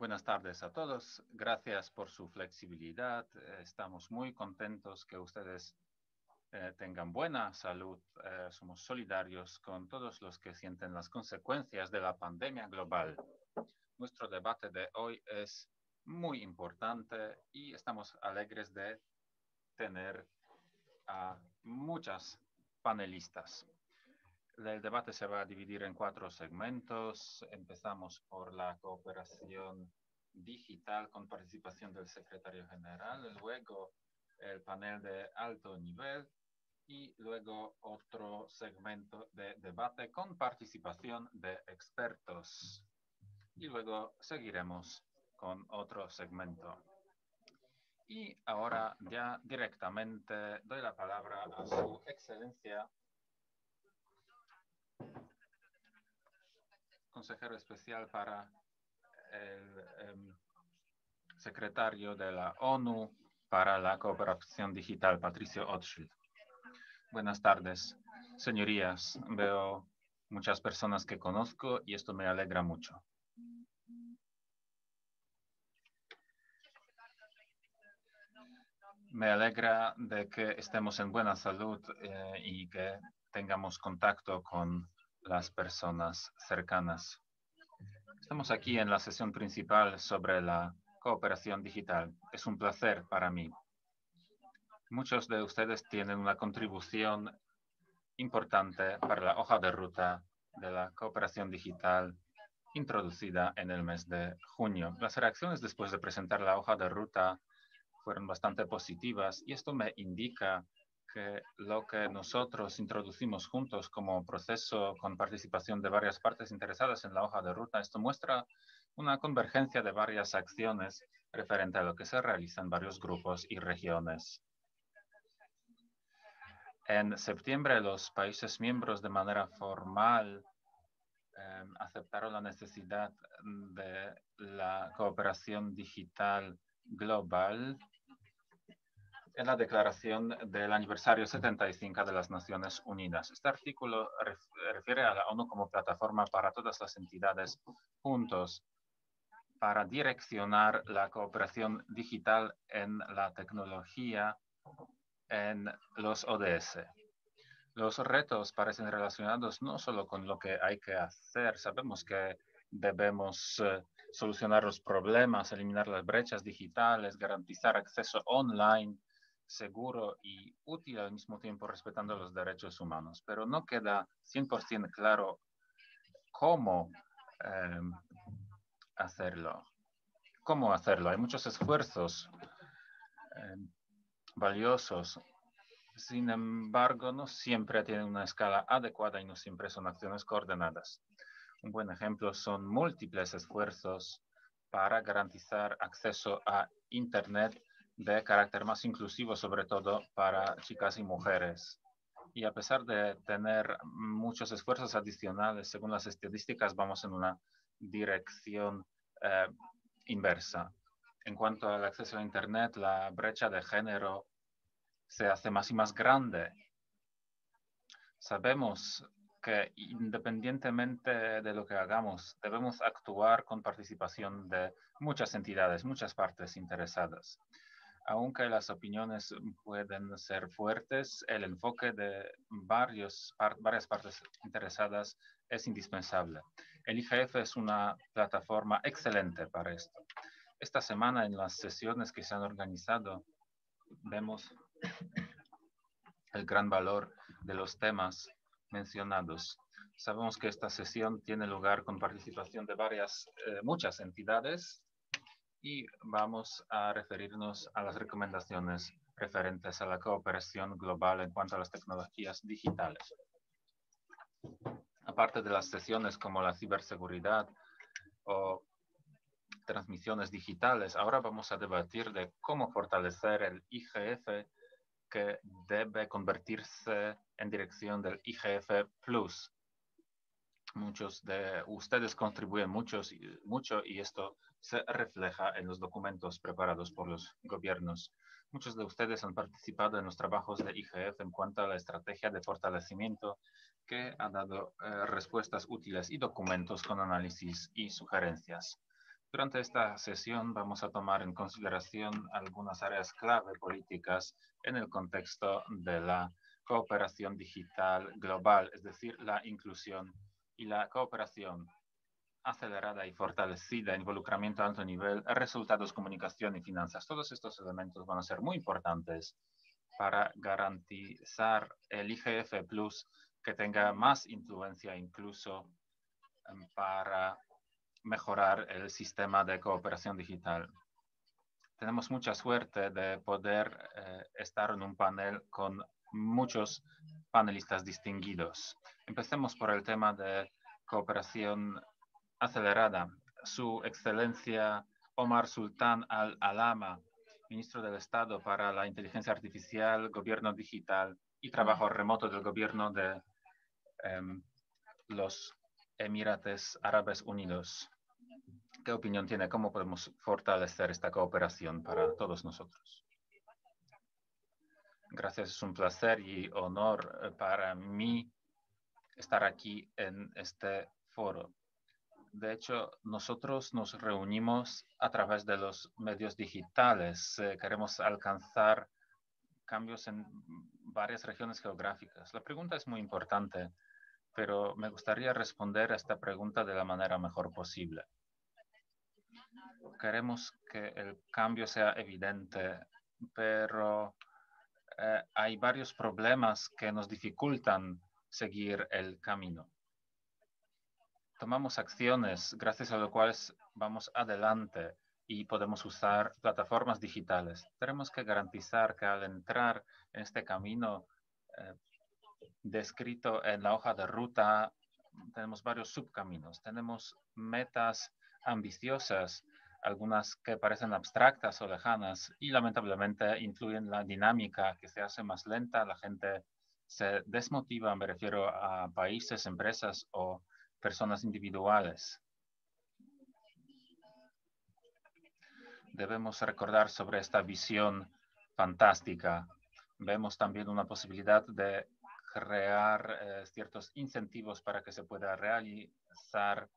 Buenas tardes a todos. Gracias por su flexibilidad. Estamos muy contentos que ustedes eh, tengan buena salud. Eh, somos solidarios con todos los que sienten las consecuencias de la pandemia global. Nuestro debate de hoy es muy importante y estamos alegres de tener a muchas panelistas. El debate se va a dividir en cuatro segmentos. Empezamos por la cooperación digital con participación del secretario general, luego el panel de alto nivel y luego otro segmento de debate con participación de expertos. Y luego seguiremos con otro segmento. Y ahora ya directamente doy la palabra a su excelencia consejero especial para el em, secretario de la ONU para la cooperación digital, Patricio Otschild. Buenas tardes, señorías. Veo muchas personas que conozco y esto me alegra mucho. Me alegra de que estemos en buena salud eh, y que tengamos contacto con las personas cercanas. Estamos aquí en la sesión principal sobre la cooperación digital. Es un placer para mí. Muchos de ustedes tienen una contribución importante para la hoja de ruta de la cooperación digital introducida en el mes de junio. Las reacciones después de presentar la hoja de ruta fueron bastante positivas y esto me indica que lo que nosotros introducimos juntos como proceso con participación de varias partes interesadas en la hoja de ruta, esto muestra una convergencia de varias acciones referente a lo que se realiza en varios grupos y regiones. En septiembre, los países miembros de manera formal eh, aceptaron la necesidad de la cooperación digital global en la declaración del aniversario 75 de las Naciones Unidas. Este artículo refiere a la ONU como plataforma para todas las entidades juntos para direccionar la cooperación digital en la tecnología en los ODS. Los retos parecen relacionados no solo con lo que hay que hacer, sabemos que debemos eh, solucionar los problemas, eliminar las brechas digitales, garantizar acceso online seguro y útil al mismo tiempo respetando los derechos humanos. Pero no queda 100% claro cómo em, hacerlo. ¿Cómo hacerlo? Hay muchos esfuerzos em, valiosos. Sin embargo, no siempre tienen una escala adecuada y no siempre son acciones coordinadas. Un buen ejemplo son múltiples esfuerzos para garantizar acceso a Internet de carácter más inclusivo, sobre todo para chicas y mujeres. Y a pesar de tener muchos esfuerzos adicionales, según las estadísticas, vamos en una dirección eh, inversa. En cuanto al acceso a Internet, la brecha de género se hace más y más grande. Sabemos que independientemente de lo que hagamos, debemos actuar con participación de muchas entidades, muchas partes interesadas aunque las opiniones pueden ser fuertes, el enfoque de varios, varias partes interesadas es indispensable. El IGF es una plataforma excelente para esto. Esta semana en las sesiones que se han organizado, vemos el gran valor de los temas mencionados. Sabemos que esta sesión tiene lugar con participación de varias, eh, muchas entidades y vamos a referirnos a las recomendaciones referentes a la cooperación global en cuanto a las tecnologías digitales. Aparte de las sesiones como la ciberseguridad o transmisiones digitales, ahora vamos a debatir de cómo fortalecer el IGF que debe convertirse en dirección del IGF Plus. Muchos de ustedes contribuyen muchos, mucho y esto se refleja en los documentos preparados por los gobiernos. Muchos de ustedes han participado en los trabajos de IGF en cuanto a la estrategia de fortalecimiento que ha dado eh, respuestas útiles y documentos con análisis y sugerencias. Durante esta sesión vamos a tomar en consideración algunas áreas clave políticas en el contexto de la cooperación digital global, es decir, la inclusión y la cooperación acelerada y fortalecida, involucramiento a alto nivel, resultados, comunicación y finanzas. Todos estos elementos van a ser muy importantes para garantizar el IGF Plus que tenga más influencia incluso em, para mejorar el sistema de cooperación digital. Tenemos mucha suerte de poder eh, estar en un panel con muchos panelistas distinguidos. Empecemos por el tema de cooperación acelerada. Su Excelencia Omar Sultán Al-Alama ministro del Estado para la Inteligencia Artificial, Gobierno Digital y Trabajo Remoto del Gobierno de em, los Emirates Árabes Unidos. ¿Qué opinión tiene? ¿Cómo podemos fortalecer esta cooperación para todos nosotros? Gracias, es un placer y honor eh, para mí estar aquí en este foro. De hecho, nosotros nos reunimos a través de los medios digitales. Eh, queremos alcanzar cambios en varias regiones geográficas. La pregunta es muy importante, pero me gustaría responder a esta pregunta de la manera mejor posible. Queremos que el cambio sea evidente, pero eh, hay varios problemas que nos dificultan seguir el camino tomamos acciones gracias a lo cual vamos adelante y podemos usar plataformas digitales. Tenemos que garantizar que al entrar en este camino eh, descrito en la hoja de ruta, tenemos varios subcaminos. Tenemos metas ambiciosas, algunas que parecen abstractas o lejanas y lamentablemente influyen la dinámica que se hace más lenta. La gente se desmotiva, me refiero a países, empresas o personas individuales. Debemos recordar sobre esta visión fantástica. Vemos también una posibilidad de crear eh, ciertos incentivos para que se pueda realizar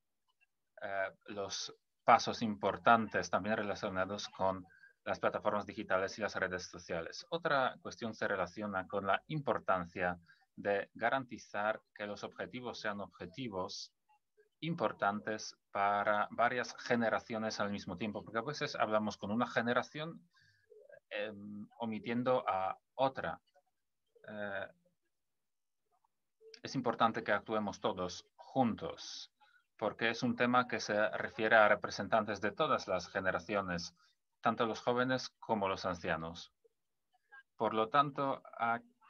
eh, los pasos importantes también relacionados con las plataformas digitales y las redes sociales. Otra cuestión se relaciona con la importancia de garantizar que los objetivos sean objetivos importantes para varias generaciones al mismo tiempo, porque a veces hablamos con una generación em, omitiendo a otra. Eh, es importante que actuemos todos juntos, porque es un tema que se refiere a representantes de todas las generaciones, tanto los jóvenes como los ancianos. Por lo tanto,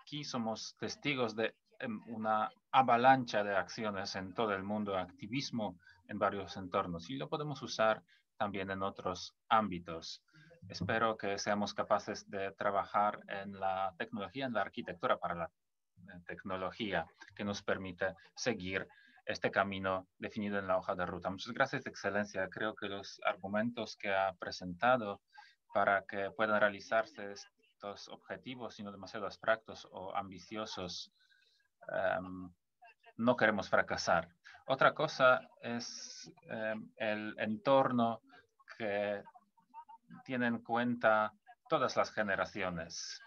aquí somos testigos de em, una avalancha de acciones en todo el mundo, activismo en varios entornos y lo podemos usar también en otros ámbitos. Espero que seamos capaces de trabajar en la tecnología, en la arquitectura para la eh, tecnología que nos permite seguir este camino definido en la hoja de ruta. Muchas gracias, Excelencia. Creo que los argumentos que ha presentado para que puedan realizarse estos objetivos, sino demasiado abstractos o ambiciosos, em, no queremos fracasar. Otra cosa es em, el entorno que tiene en cuenta todas las generaciones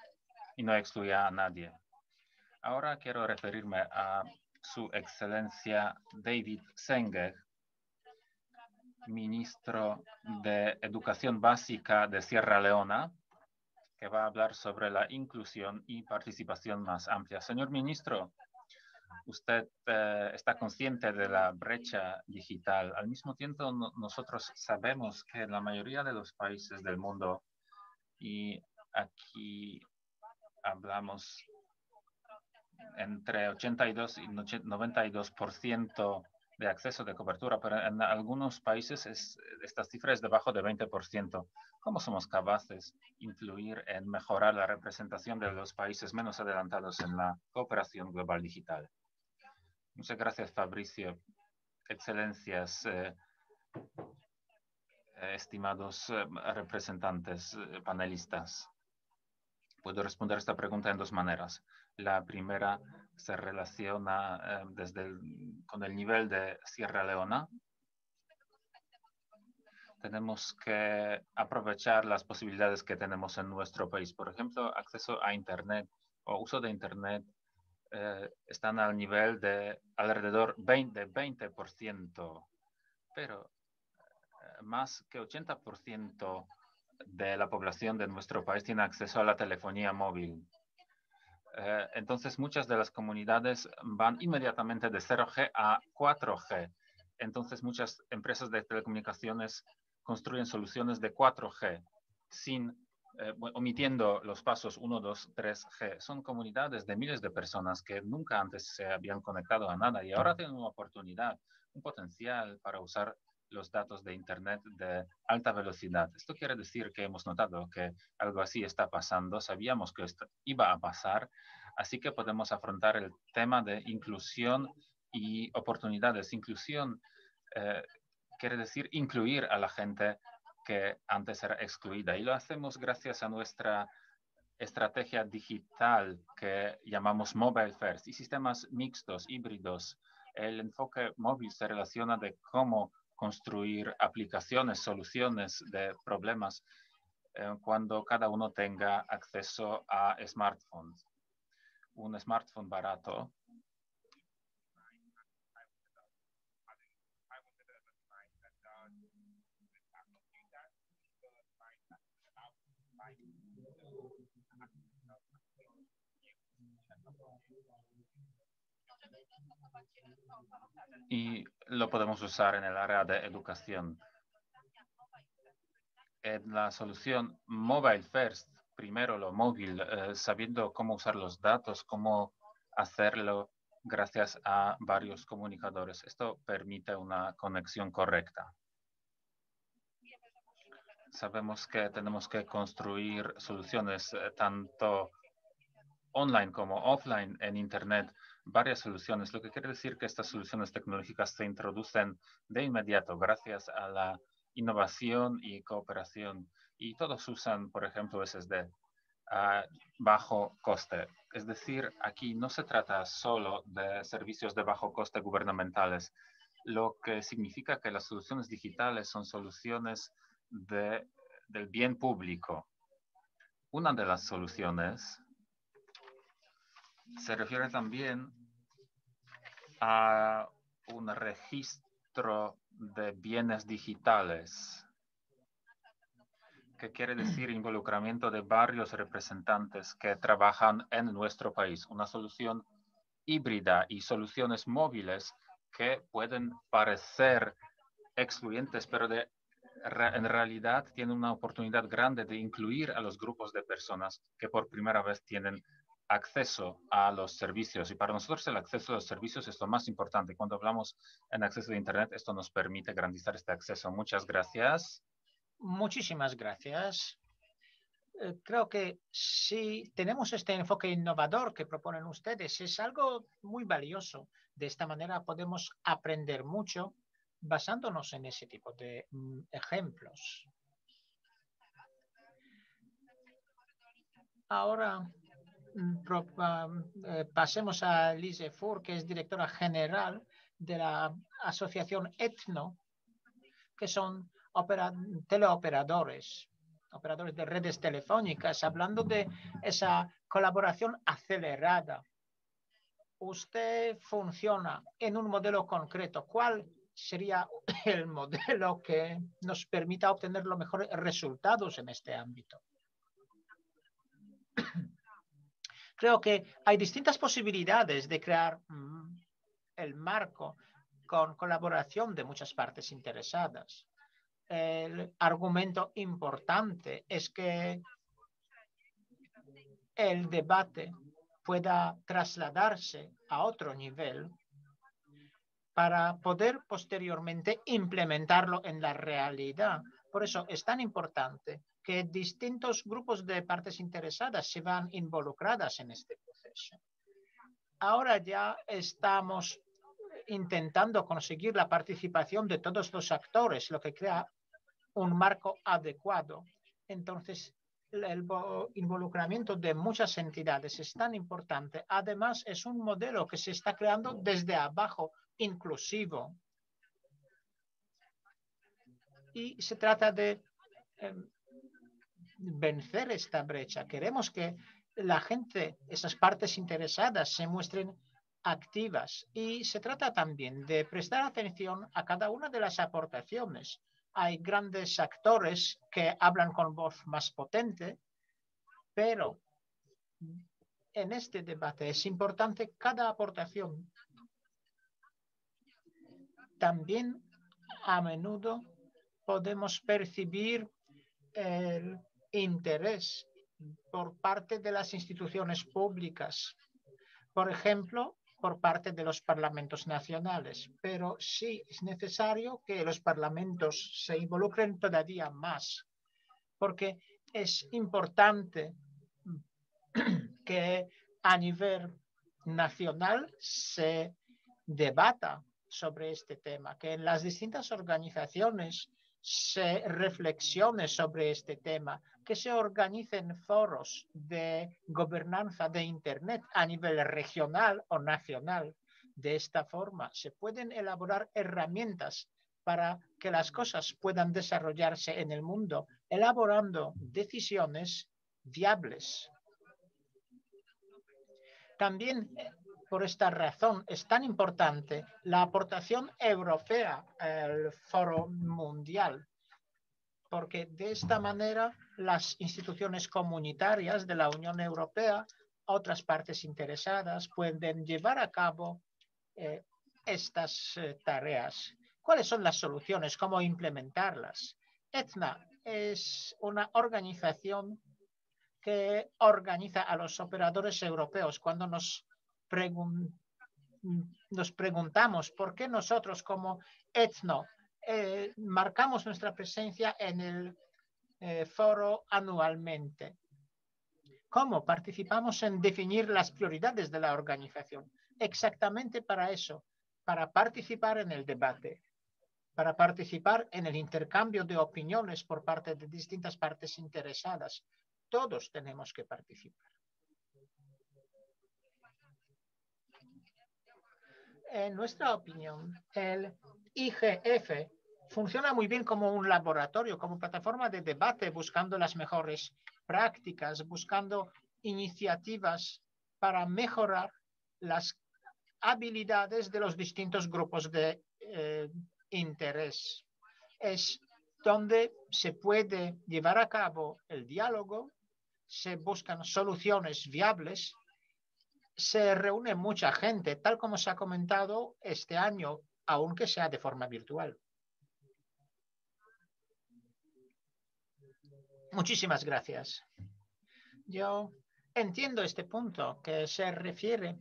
y no excluye a nadie. Ahora quiero referirme a su excelencia David Senge, ministro de Educación Básica de Sierra Leona, que va a hablar sobre la inclusión y participación más amplia. Señor ministro, usted eh, está consciente de la brecha digital. Al mismo tiempo, nosotros sabemos que en la mayoría de los países del mundo, y aquí hablamos entre 82 y 92% de acceso de cobertura, pero en algunos países es, esta cifra es debajo de 20%. ¿Cómo somos capaces de influir en mejorar la representación de los países menos adelantados en la cooperación global digital? Muchas gracias, Fabricio. Excelencias, eh, eh, estimados eh, representantes, panelistas. Puedo responder esta pregunta en dos maneras. La primera se relaciona desde con el nivel de Sierra Leona. tenemos que aprovechar las posibilidades que tenemos en nuestro país. Por ejemplo, acceso a Internet o uso de Internet eh, están al nivel de alrededor 20, 20%, pero eh, más que 80% de la población de nuestro país tiene acceso a la telefonía móvil. Eh, entonces, muchas de las comunidades van inmediatamente de 0G a 4G. Entonces, muchas empresas de telecomunicaciones construyen soluciones de 4G sin eh, omitiendo los pasos 1, 2, 3G. Son comunidades de miles de personas que nunca antes se habían conectado a nada y ahora tienen una oportunidad, un potencial para usar los datos de Internet de alta velocidad. Esto quiere decir que hemos notado que algo así está pasando. Sabíamos que esto iba a pasar, así que podemos afrontar el tema de inclusión y oportunidades. Inclusión eh, quiere decir incluir a la gente que antes era excluida. Y lo hacemos gracias a nuestra estrategia digital que llamamos Mobile First y sistemas mixtos, híbridos. El enfoque móvil se relaciona de cómo construir aplicaciones, soluciones de problemas eh, cuando cada uno tenga acceso a smartphones. Un smartphone barato y lo podemos usar en el área de educación. En la solución Mobile First, primero lo móvil, eh, sabiendo cómo usar los datos, cómo hacerlo gracias a varios comunicadores. Esto permite una conexión correcta. Sabemos que tenemos que construir soluciones eh, tanto online como offline en Internet varias soluciones, lo que quiere decir que estas soluciones tecnológicas se introducen de inmediato gracias a la innovación y cooperación. Y todos usan, por ejemplo, SSD a bajo coste. Es decir, aquí no se trata solo de servicios de bajo coste gubernamentales, lo que significa que las soluciones digitales son soluciones de, del bien público. Una de las soluciones se refiere también a un registro de bienes digitales, que quiere decir involucramiento de varios representantes que trabajan en nuestro país. Una solución híbrida y soluciones móviles que pueden parecer excluyentes, pero en realidad tienen una oportunidad grande de incluir a los grupos de personas que por primera vez tienen acceso a los servicios. Y para nosotros el acceso a los servicios es lo más importante. Cuando hablamos en acceso a Internet, esto nos permite garantizar este acceso. Muchas gracias. Muchísimas gracias. Eh, creo que si tenemos este enfoque innovador que proponen ustedes, es algo muy valioso. De esta manera podemos aprender mucho basándonos en ese tipo de mm, ejemplos. Ahora pasemos a Lise Fur, que es directora general de la asociación Etno, que son teleoperadores, operadores de redes telefónicas, hablando de esa colaboración acelerada. Usted funciona en un modelo concreto. ¿Cuál sería el modelo que nos permita obtener los mejores resultados en este ámbito? Creo que hay distintas posibilidades de crear mm, el marco con colaboración de muchas partes interesadas. El argumento importante es que el debate pueda trasladarse a otro nivel para poder posteriormente implementarlo en la realidad. Por eso es tan importante que distintos grupos de partes interesadas se van involucradas en este proceso. Ahora ya estamos intentando conseguir la participación de todos los actores, lo que crea un marco adecuado. Entonces, el involucramiento de muchas entidades es tan importante. Además, es un modelo que se está creando desde abajo, inclusivo, Y se trata de em, vencer esta brecha. Queremos que la gente, esas partes interesadas, se muestren activas. Y se trata también de prestar atención a cada una de las aportaciones. Hay grandes actores que hablan con voz más potente, pero en este debate es importante cada aportación. También a menudo podemos percibir el interés por parte de las instituciones públicas. Por ejemplo, por parte de los parlamentos nacionales, pero sí es necesario que los parlamentos se involucren todavía más, porque es importante que a nivel nacional se debata sobre este tema, que en las distintas organizaciones se reflexione sobre este tema, que se organicen foros de gobernanza de Internet a nivel regional o nacional. De esta forma se pueden elaborar herramientas para que las cosas puedan desarrollarse en el mundo, elaborando decisiones viables. También por esta razón es tan importante la aportación europea al foro mundial, porque de esta manera las instituciones comunitarias de la Unión Europea, otras partes interesadas, pueden llevar a cabo eh, estas eh, tareas. ¿Cuáles son las soluciones? ¿Cómo implementarlas? ETNA es una organización que organiza a los operadores europeos. Cuando nos nos preguntamos por qué nosotros como etno eh, marcamos nuestra presencia en el eh, foro anualmente. ¿Cómo participamos en definir las prioridades de la organización? Exactamente para eso, para participar en el debate, para participar en el intercambio de opiniones por parte de distintas partes interesadas. Todos tenemos que participar. En nuestra opinión, el IGF funciona muy bien como un laboratorio, como plataforma de debate, buscando las mejores prácticas, buscando iniciativas para mejorar las habilidades de los distintos grupos de eh, interés. Es donde se puede llevar a cabo el diálogo, se buscan soluciones viables se reúne mucha gente, tal como se ha comentado este año, aunque sea de forma virtual. Muchísimas gracias. Yo entiendo este punto que se refiere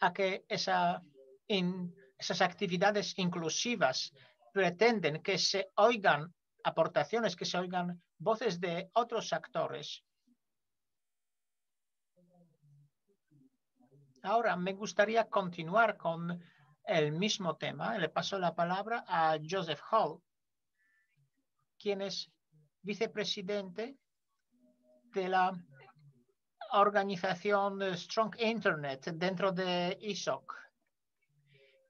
a que esa esas actividades inclusivas pretenden que se oigan aportaciones, que se oigan voces de otros actores Ahora me gustaría continuar con el mismo tema. Le paso la palabra a Joseph Hall, quien es vicepresidente de la organización Strong Internet dentro de ISOC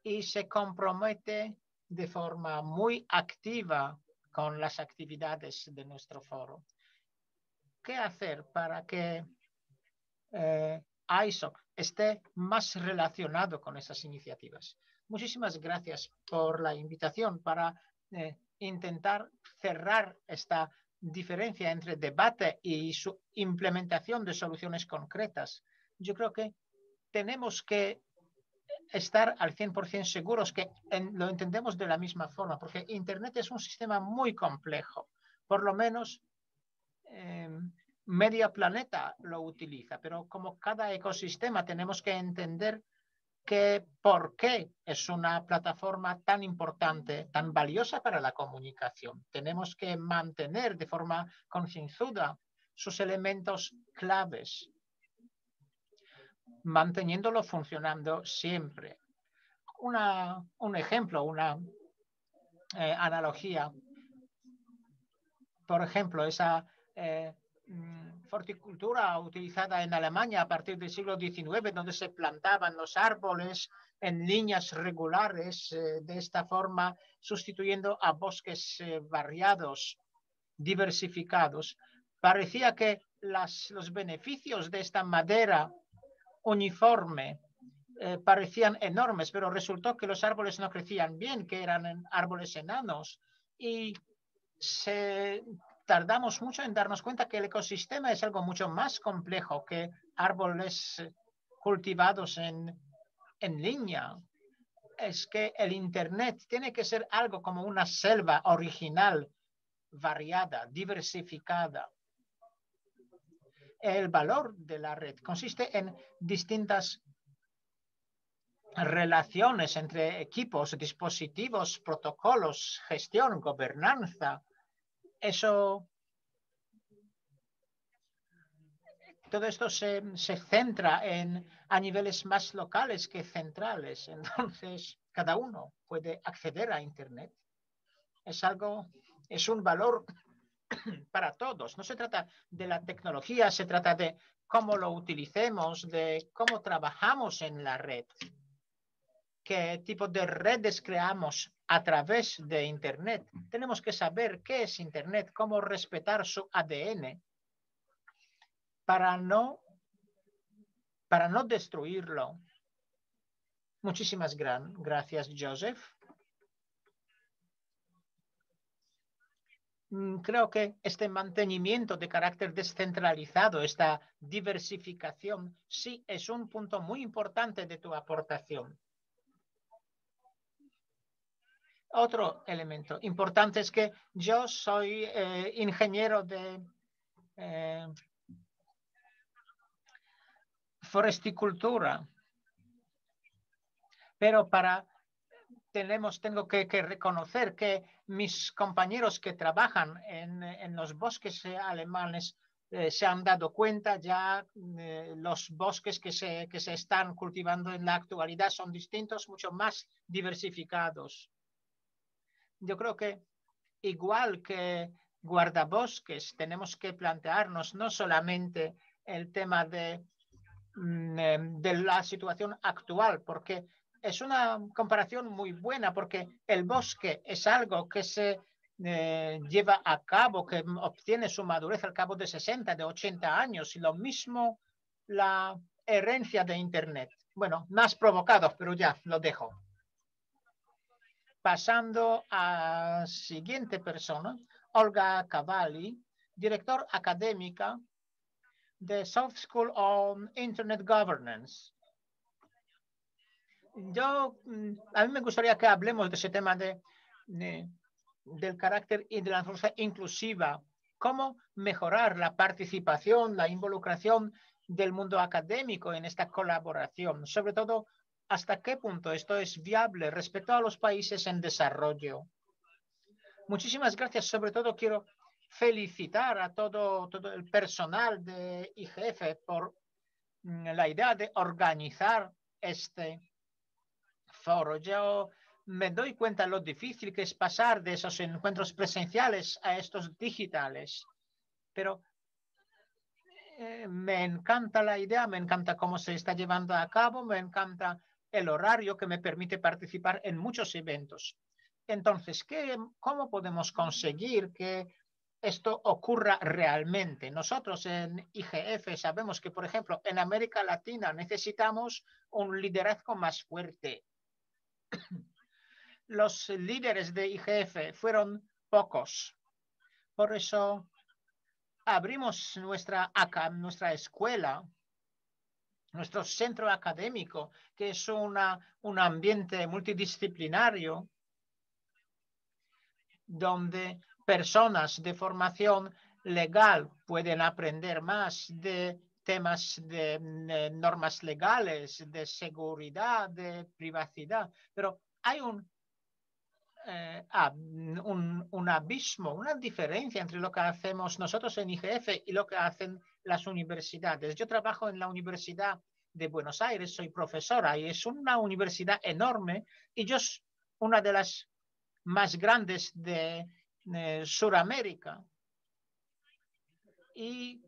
y se compromete de forma muy activa con las actividades de nuestro foro. ¿Qué hacer para que eh, ISOC esté más relacionado con esas iniciativas. Muchísimas gracias por la invitación para eh, intentar cerrar esta diferencia entre debate y su implementación de soluciones concretas. Yo creo que tenemos que estar al 100% seguros que lo entendemos de la misma forma, porque Internet es un sistema muy complejo. Por lo menos em, medio planeta lo utiliza, pero como cada ecosistema tenemos que entender que por qué es una plataforma tan importante, tan valiosa para la comunicación. Tenemos que mantener de forma concienzuda sus elementos claves, manteniéndolo funcionando siempre. Una, un ejemplo, una eh, analogía. Por ejemplo, esa eh, horticultura utilizada en Alemania a partir del siglo XIX, donde se plantaban los árboles en líneas regulares, eh, de esta forma sustituyendo a bosques eh, variados, diversificados. Parecía que las, los beneficios de esta madera uniforme eh, parecían enormes, pero resultó que los árboles no crecían bien, que eran árboles enanos y se tardamos mucho en darnos cuenta que el ecosistema es algo mucho más complejo que árboles cultivados en, en línea. Es que el Internet tiene que ser algo como una selva original, variada, diversificada. El valor de la red consiste en distintas relaciones entre equipos, dispositivos, protocolos, gestión, gobernanza. Eso, todo esto se, se centra en, a niveles más locales que centrales. Entonces, cada uno puede acceder a Internet. Es algo, es un valor para todos. No se trata de la tecnología, se trata de cómo lo utilicemos, de cómo trabajamos en la red qué tipo de redes creamos a través de Internet. Tenemos que saber qué es Internet, cómo respetar su ADN para no, para no destruirlo. Muchísimas gran, gracias, Joseph. Mm, creo que este mantenimiento de carácter descentralizado, esta diversificación, sí es un punto muy importante de tu aportación. Otro elemento importante es que yo soy eh, ingeniero de eh, foresticultura, pero para tenemos, tengo que, reconocer que mis compañeros que trabajan en, los bosques alemanes eh, se han dado cuenta ya los bosques que se, que se están cultivando en la actualidad son distintos, mucho más diversificados yo creo que igual que guardabosques, tenemos que plantearnos no solamente el tema de, mm, em, de la situación actual, porque es una comparación muy buena, porque el bosque es algo que se eh, lleva a cabo, que obtiene su madurez al cabo de 60, de 80 años, y lo mismo la herencia de Internet. Bueno, más provocados, pero ya lo dejo. Pasando a siguiente persona, Olga Cavalli, director académica de Soft School on Internet Governance. Yo, mm, a mí me gustaría que hablemos de ese tema de, del carácter y de la fuerza inclusiva, cómo mejorar la participación, la involucración del mundo académico en esta colaboración, sobre todo hasta qué punto esto es viable respecto a los países en desarrollo. Muchísimas gracias. Sobre todo quiero felicitar a todo, todo el personal de IGF por mm, la idea de organizar este foro. Yo me doy cuenta lo difícil que es pasar de esos encuentros presenciales a estos digitales, pero eh, me encanta la idea, me encanta cómo se está llevando a cabo, me encanta el horario que me permite participar en muchos eventos. Entonces, ¿qué, ¿cómo podemos conseguir que esto ocurra realmente? Nosotros en IGF sabemos que, por ejemplo, en América Latina necesitamos un liderazgo más fuerte. Los líderes de IGF fueron pocos. Por eso abrimos nuestra, nuestra escuela nuestro centro académico, que es una, un ambiente multidisciplinario donde personas de formación legal pueden aprender más de temas de, normas legales, de seguridad, de privacidad, pero hay un, eh, un, un, abismo, una diferencia entre lo que hacemos nosotros en IGF y lo que hacen las universidades. Yo trabajo en la Universidad de Buenos Aires, soy profesora y es una universidad enorme y yo es una de las más grandes de, Sudamérica. Y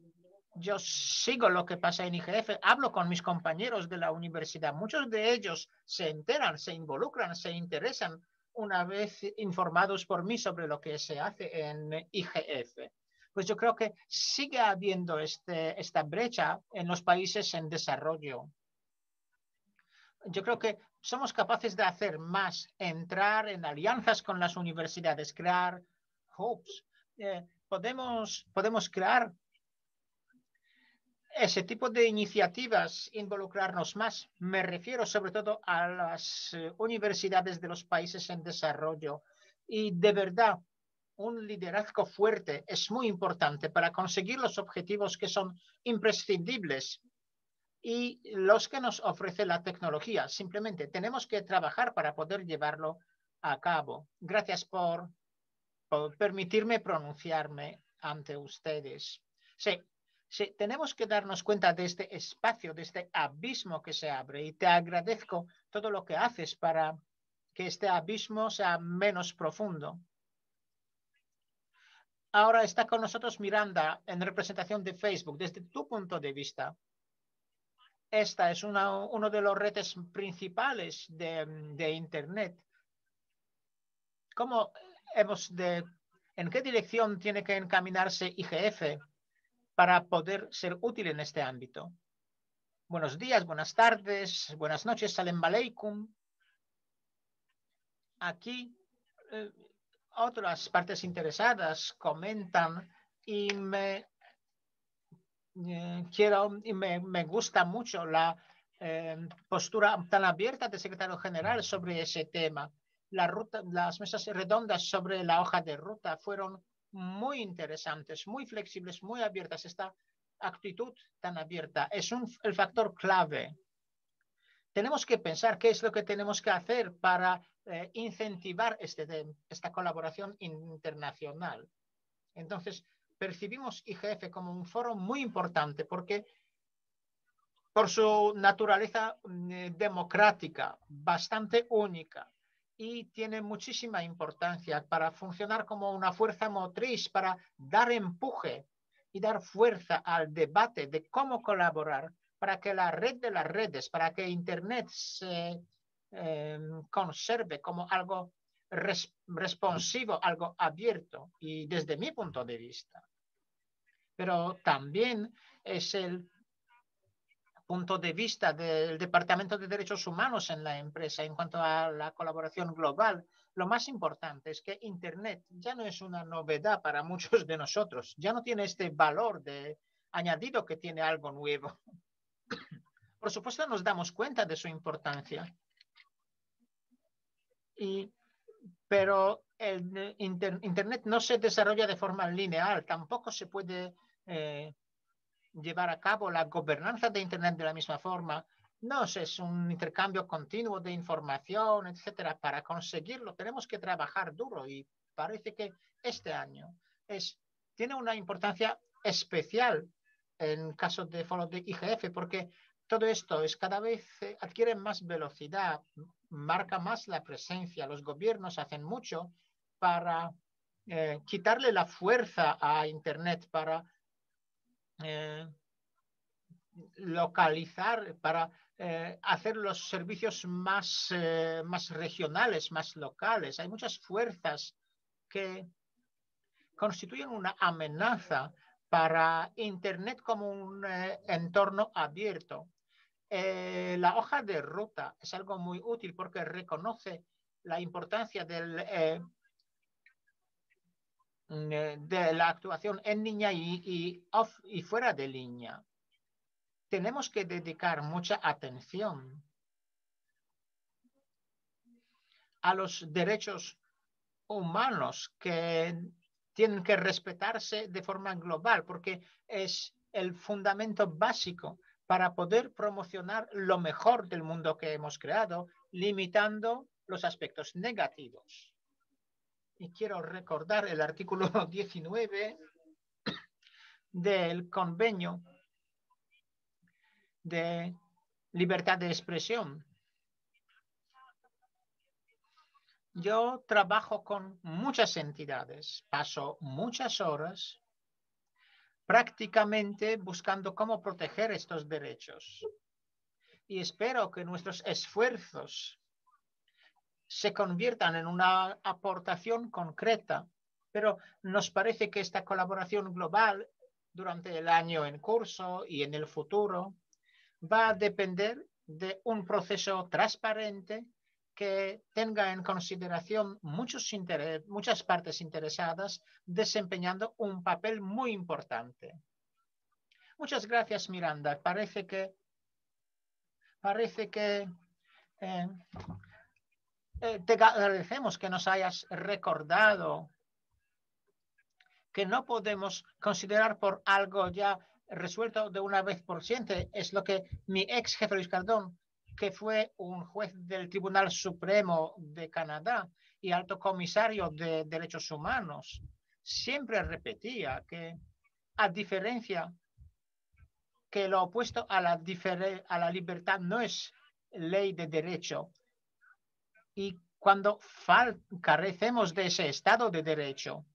yo sigo lo que pasa en IGF, hablo con mis compañeros de la universidad. Muchos de ellos se enteran, se involucran, se interesan una vez informados por mí sobre lo que se hace en IGF. Pues yo creo que sigue habiendo este, esta brecha en los países en desarrollo. Yo creo que somos capaces de hacer más, entrar en alianzas con las universidades, crear hubs. Eh, podemos, podemos crear ese tipo de iniciativas, involucrarnos más. Me refiero sobre todo a las eh, universidades de los países en desarrollo. Y de verdad, un liderazgo fuerte es muy importante para conseguir los objetivos que son imprescindibles y los que nos ofrece la tecnología. Simplemente tenemos que trabajar para poder llevarlo a cabo. Gracias por, permitirme pronunciarme ante ustedes. Sí, Sí, tenemos que darnos cuenta de este espacio, de este abismo que se abre y te agradezco todo lo que haces para que este abismo sea menos profundo. Ahora está con nosotros Miranda en representación de Facebook. Desde tu punto de vista, esta es uno de los retos principales de, Internet. ¿Cómo hemos de, en qué dirección tiene que encaminarse IGF para poder ser útil en este ámbito. Buenos días, buenas tardes, buenas noches, salam aleikum. Aquí eh, otras partes interesadas comentan y me eh, quiero y me, me, gusta mucho la eh, postura tan abierta del secretario general sobre ese tema. La ruta, las mesas redondas sobre la hoja de ruta fueron muy interesantes, muy flexibles, muy abiertas. Esta actitud tan abierta es un, el factor clave. Tenemos que pensar qué es lo que tenemos que hacer para eh, incentivar este, esta colaboración internacional. Entonces, percibimos IGF como un foro muy importante porque por su naturaleza mm, democrática, bastante única, y tiene muchísima importancia para funcionar como una fuerza motriz, para dar empuje y dar fuerza al debate de cómo colaborar para que la red de las redes, para que Internet se em, conserve como algo responsivo, algo abierto y desde mi punto de vista. Pero también es el punto de vista del Departamento de Derechos Humanos en la empresa en cuanto a la colaboración global, lo más importante es que Internet ya no es una novedad para muchos de nosotros, ya no tiene este valor de añadido que tiene algo nuevo. Por supuesto, nos damos cuenta de su importancia. Y, pero el Internet no se desarrolla de forma lineal, tampoco se puede eh, llevar a cabo la gobernanza de Internet de la misma forma. No, es un intercambio continuo de información, etcétera. Para conseguirlo tenemos que trabajar duro y parece que este año es, tiene una importancia especial en caso de foro de IGF porque todo esto es cada vez eh, adquiere más velocidad, marca más la presencia. Los gobiernos hacen mucho para eh, quitarle la fuerza a Internet, para eh, localizar, para eh, hacer los servicios más, más regionales, más locales. Hay muchas fuerzas que constituyen una amenaza para Internet como un entorno abierto. La hoja de ruta es algo muy útil porque reconoce la importancia Mm, eh, de la actuación en línea y, y, fuera de línea. Tenemos que dedicar mucha atención a los derechos humanos que tienen que respetarse de forma global, porque es el fundamento básico para poder promocionar lo mejor del mundo que hemos creado, limitando los aspectos negativos y quiero recordar el artículo 19 del convenio de libertad de expresión. Yo trabajo con muchas entidades, paso muchas horas prácticamente buscando cómo proteger estos derechos. Y espero que nuestros esfuerzos se conviertan en una aportación concreta, pero nos parece que esta colaboración global durante el año en curso y en el futuro va a depender de un proceso transparente que tenga en consideración muchas partes interesadas desempeñando un papel muy importante. Muchas gracias, Miranda. Parece que parece que eh, eh, te agradecemos que nos hayas recordado que no podemos considerar por algo ya resuelto de una vez por siempre. Es lo que mi ex jefe Luis Cardón, que fue un juez del Tribunal Supremo de Canadá y alto comisario de derechos humanos, siempre repetía que a diferencia que lo opuesto a la, a la libertad no es ley de derecho. Y cuando carecemos de ese Estado de Derecho,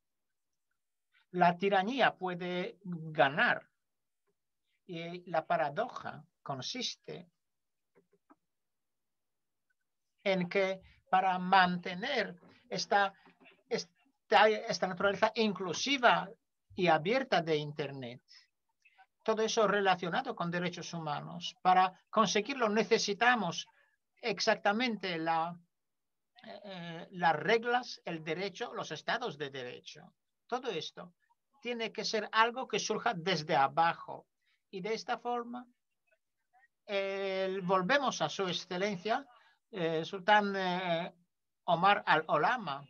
la tiranía puede ganar. Y la paradoja consiste en que para mantener esta, esta, naturaleza inclusiva y abierta de Internet, todo eso relacionado con derechos humanos. Para conseguirlo necesitamos exactamente la, eh, las reglas, el derecho, los estados de derecho. Todo esto tiene que ser algo que surja desde abajo. Y de esta forma, volvemos a su excelencia, eh, Sultán eh, Omar al-Olama,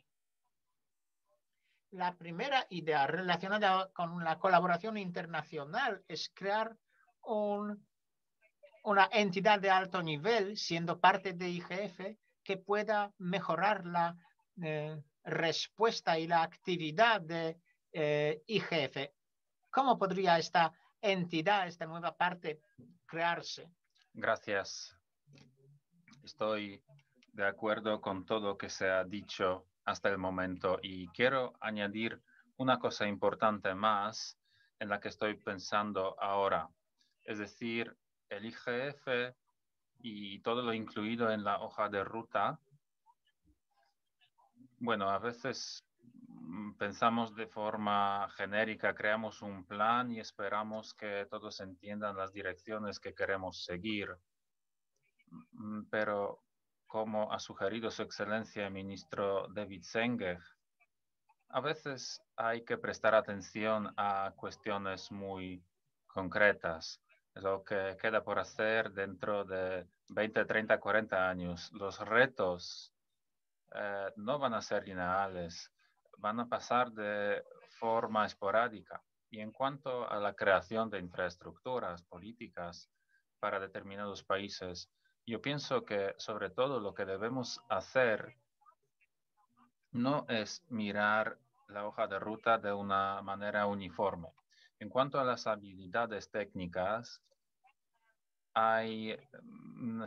la primera idea relacionada con la colaboración internacional es crear una entidad de alto nivel, siendo parte de IGF, que pueda mejorar la eh, respuesta y la actividad de eh, IGF. ¿Cómo podría esta entidad, esta nueva parte, crearse? Gracias. Estoy de acuerdo con todo lo que se ha dicho hasta el momento. Y quiero añadir una cosa importante más en la que estoy pensando ahora. Es decir, el IGF y todo lo incluido en la hoja de ruta. Bueno, a veces mm, pensamos de forma genérica, creamos un plan y esperamos que todos entiendan las direcciones que queremos seguir. Mm, pero como ha sugerido su excelencia el ministro David Senge, a veces hay que prestar atención a cuestiones muy concretas, lo que queda por hacer dentro de 20, 30, 40 años. Los retos eh, no van a ser lineales, van a pasar de forma esporádica. Y en cuanto a la creación de infraestructuras políticas para determinados países, yo pienso que sobre todo lo que debemos hacer no es mirar la hoja de ruta de una manera uniforme. En cuanto a las habilidades técnicas, hay mm,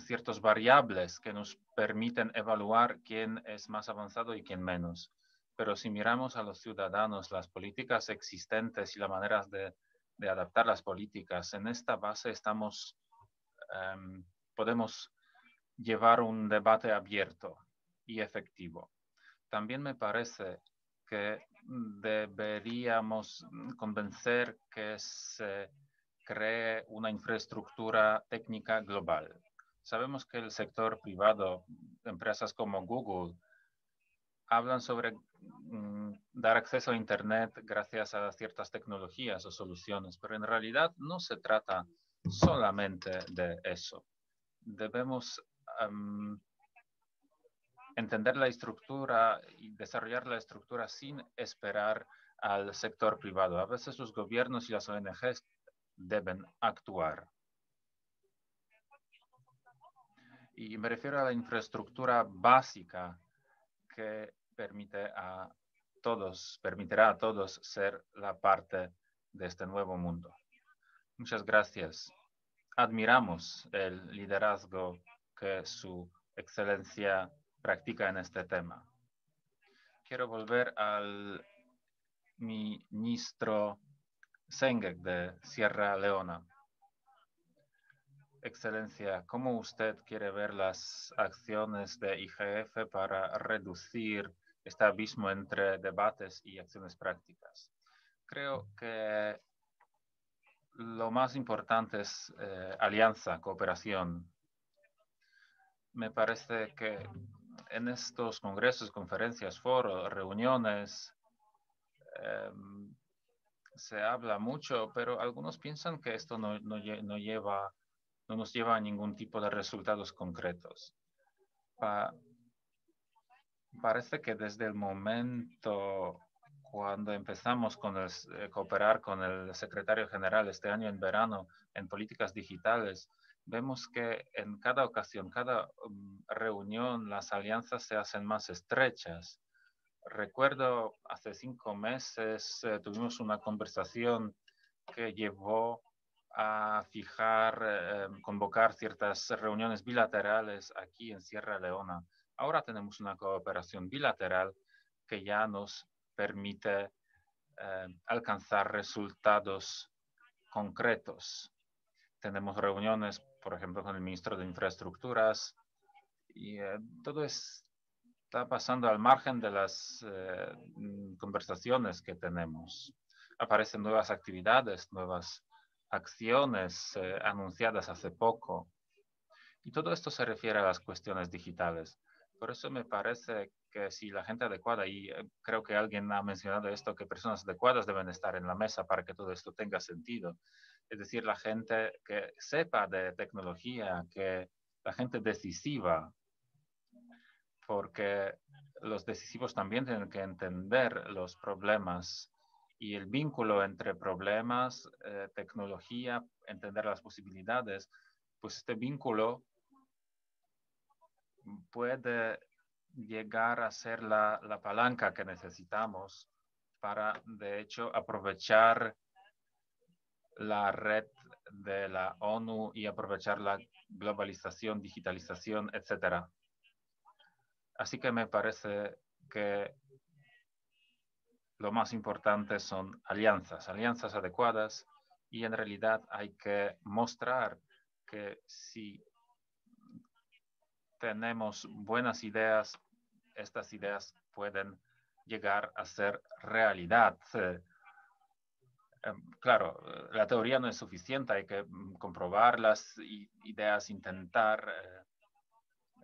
ciertos variables que nos permiten evaluar quién es más avanzado y quién menos. Pero si miramos a los ciudadanos, las políticas existentes y las maneras de, de adaptar las políticas, en esta base estamos Em, podemos llevar un debate abierto y efectivo. También me parece que deberíamos convencer que se cree una infraestructura técnica global. Sabemos que el sector privado, empresas como Google, hablan sobre mm, dar acceso a Internet gracias a ciertas tecnologías o soluciones, pero en realidad no se trata solamente de eso. Debemos entender la estructura y desarrollar la estructura sin esperar al sector privado. A veces los gobiernos y las ONGs deben actuar. Y me refiero a la infraestructura básica que permite a todos, permitirá a todos ser la parte de este nuevo mundo. Muchas gracias. Admiramos el liderazgo que su excelencia practica en este tema. Quiero volver al ministro Sengek de Sierra Leona. Excelencia, ¿cómo usted quiere ver las acciones de IGF para reducir este abismo entre debates y acciones prácticas? Creo que lo más importante es eh, alianza, cooperación. Me parece que en estos congresos, conferencias, foros, reuniones, em, se habla mucho, pero algunos piensan que esto no, lleva, no nos lleva a ningún tipo de resultados concretos. parece que desde el momento cuando empezamos con el, eh, cooperar con el secretario general este año en verano en políticas digitales, vemos que en cada ocasión, cada um, reunión, las alianzas se hacen más estrechas Recuerdo hace cinco meses eh, tuvimos una conversación que llevó a fijar, eh, convocar ciertas reuniones bilaterales aquí en Sierra Leona. Ahora tenemos una cooperación bilateral que ya nos permite eh, alcanzar resultados concretos. Tenemos reuniones, por ejemplo, con el ministro de Infraestructuras y todo es está pasando al margen de las eh, conversaciones que tenemos. Aparecen nuevas actividades, nuevas acciones eh, anunciadas hace poco. Y todo esto se refiere a las cuestiones digitales. Por eso me parece que si la gente adecuada, y eh, creo que alguien ha mencionado esto, que personas adecuadas deben estar en la mesa para que todo esto tenga sentido. Es decir, la gente que sepa de tecnología, que la gente decisiva, porque los decisivos también tienen que entender los problemas y el vínculo entre problemas, eh, tecnología, entender las posibilidades, pues este vínculo puede llegar a ser la, la palanca que necesitamos para, de hecho, aprovechar la red de la ONU y aprovechar la globalización, digitalización, etcétera. Así que me parece que lo más importante son alianzas, alianzas adecuadas y en realidad hay que mostrar que si tenemos buenas ideas, estas ideas pueden llegar a ser realidad. Em, claro, la teoría no es suficiente, hay que mm, comprobar las ideas, intentar eh,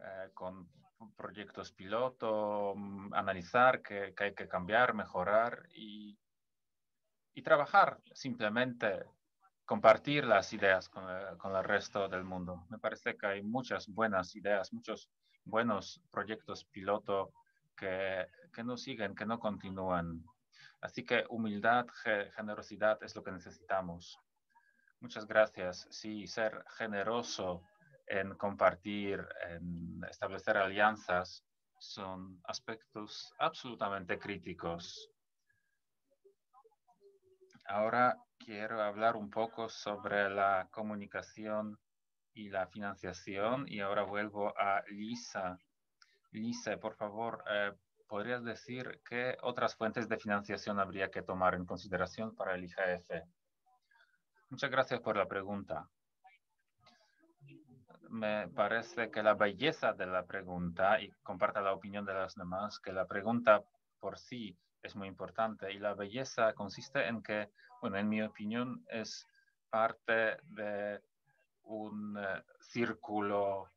eh, con proyectos piloto, mm, analizar qué, hay que cambiar, mejorar y, trabajar, simplemente compartir las ideas con el, resto del mundo. Me parece que hay muchas buenas ideas, muchos buenos proyectos piloto que, que no siguen, que no continúan. Así que humildad, generosidad es lo que necesitamos. Muchas gracias. Sí, ser generoso en compartir, en establecer alianzas, son aspectos absolutamente críticos. Ahora quiero hablar un poco sobre la comunicación y la financiación y ahora vuelvo a Lisa. Lisa, por favor, eh, ¿podrías decir qué otras fuentes de financiación habría que tomar en consideración para el IGF? Muchas gracias por la pregunta me parece que la belleza de la pregunta, y comparta la opinión de los demás, que la pregunta por sí es muy importante y la belleza consiste en que, bueno, en mi opinión es parte de un eh, círculo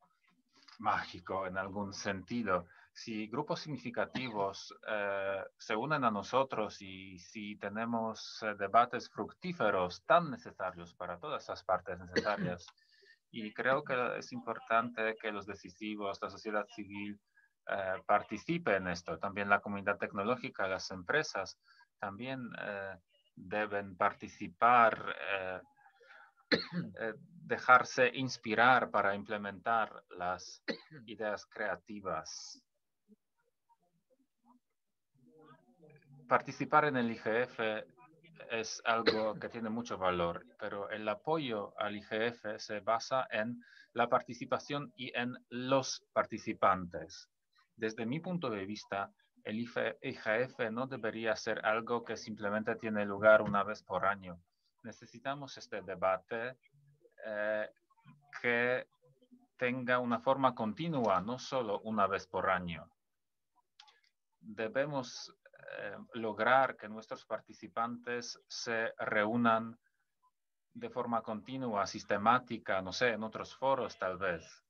mágico en algún sentido. Si grupos significativos eh, se unen a nosotros y si tenemos eh, debates fructíferos tan necesarios para todas esas partes necesarias, y creo que es importante que los decisivos, la sociedad civil, eh, participe en esto. También la comunidad tecnológica, las empresas también eh, deben participar, eh, dejarse inspirar para implementar las ideas creativas. Participar en el IGF es algo que tiene mucho valor, pero el apoyo al IGF se basa en la participación y en los participantes. Desde mi punto de vista, El IGF no debería ser algo que simplemente tiene lugar una vez por año. Necesitamos este debate eh, que tenga una forma continua, no solo una vez por año. Debemos eh, lograr que nuestros participantes se reúnan de forma continua, sistemática, no sé, en otros foros tal vez.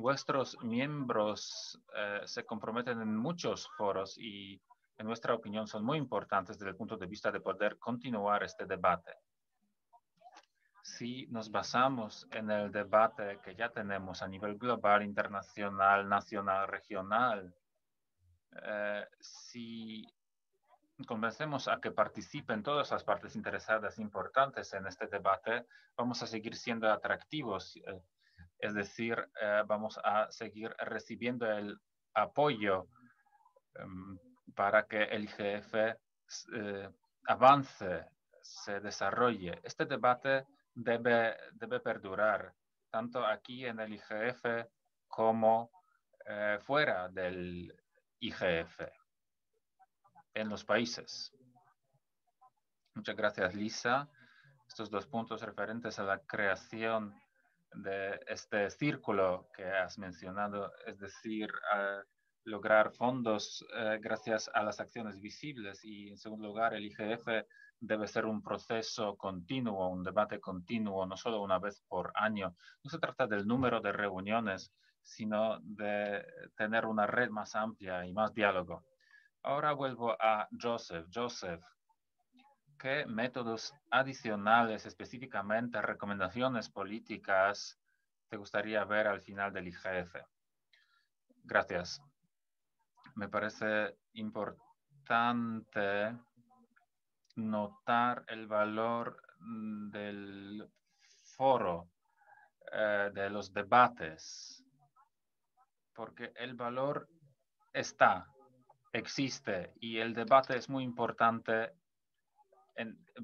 Vuestros miembros eh, se comprometen en muchos foros y, en nuestra opinión, son muy importantes desde el punto de vista de poder continuar este debate. Si nos basamos en el debate que ya tenemos a nivel global, internacional, nacional, regional, eh, si convencemos a que participen todas las partes interesadas importantes en este debate, vamos a seguir siendo atractivos, eh, es decir, eh, vamos a seguir recibiendo el apoyo em, para que el IGF eh, avance, se desarrolle. Este debate debe, debe perdurar, tanto aquí en el IGF como fuera del IGF en los países. Muchas gracias, Lisa. Estos dos puntos referentes a la creación de este círculo que has mencionado, es decir, lograr fondos eh, gracias a las acciones visibles y, en segundo lugar, el IGF debe ser un proceso continuo, un debate continuo, no solo una vez por año. No se trata del número de reuniones, sino de tener una red más amplia y más diálogo. Ahora vuelvo a Joseph. Joseph, ¿qué métodos adicionales, específicamente recomendaciones políticas, te gustaría ver al final del IGF? Gracias. Me parece importante notar el valor del foro, eh, de los debates, porque el valor está existe y el debate es muy importante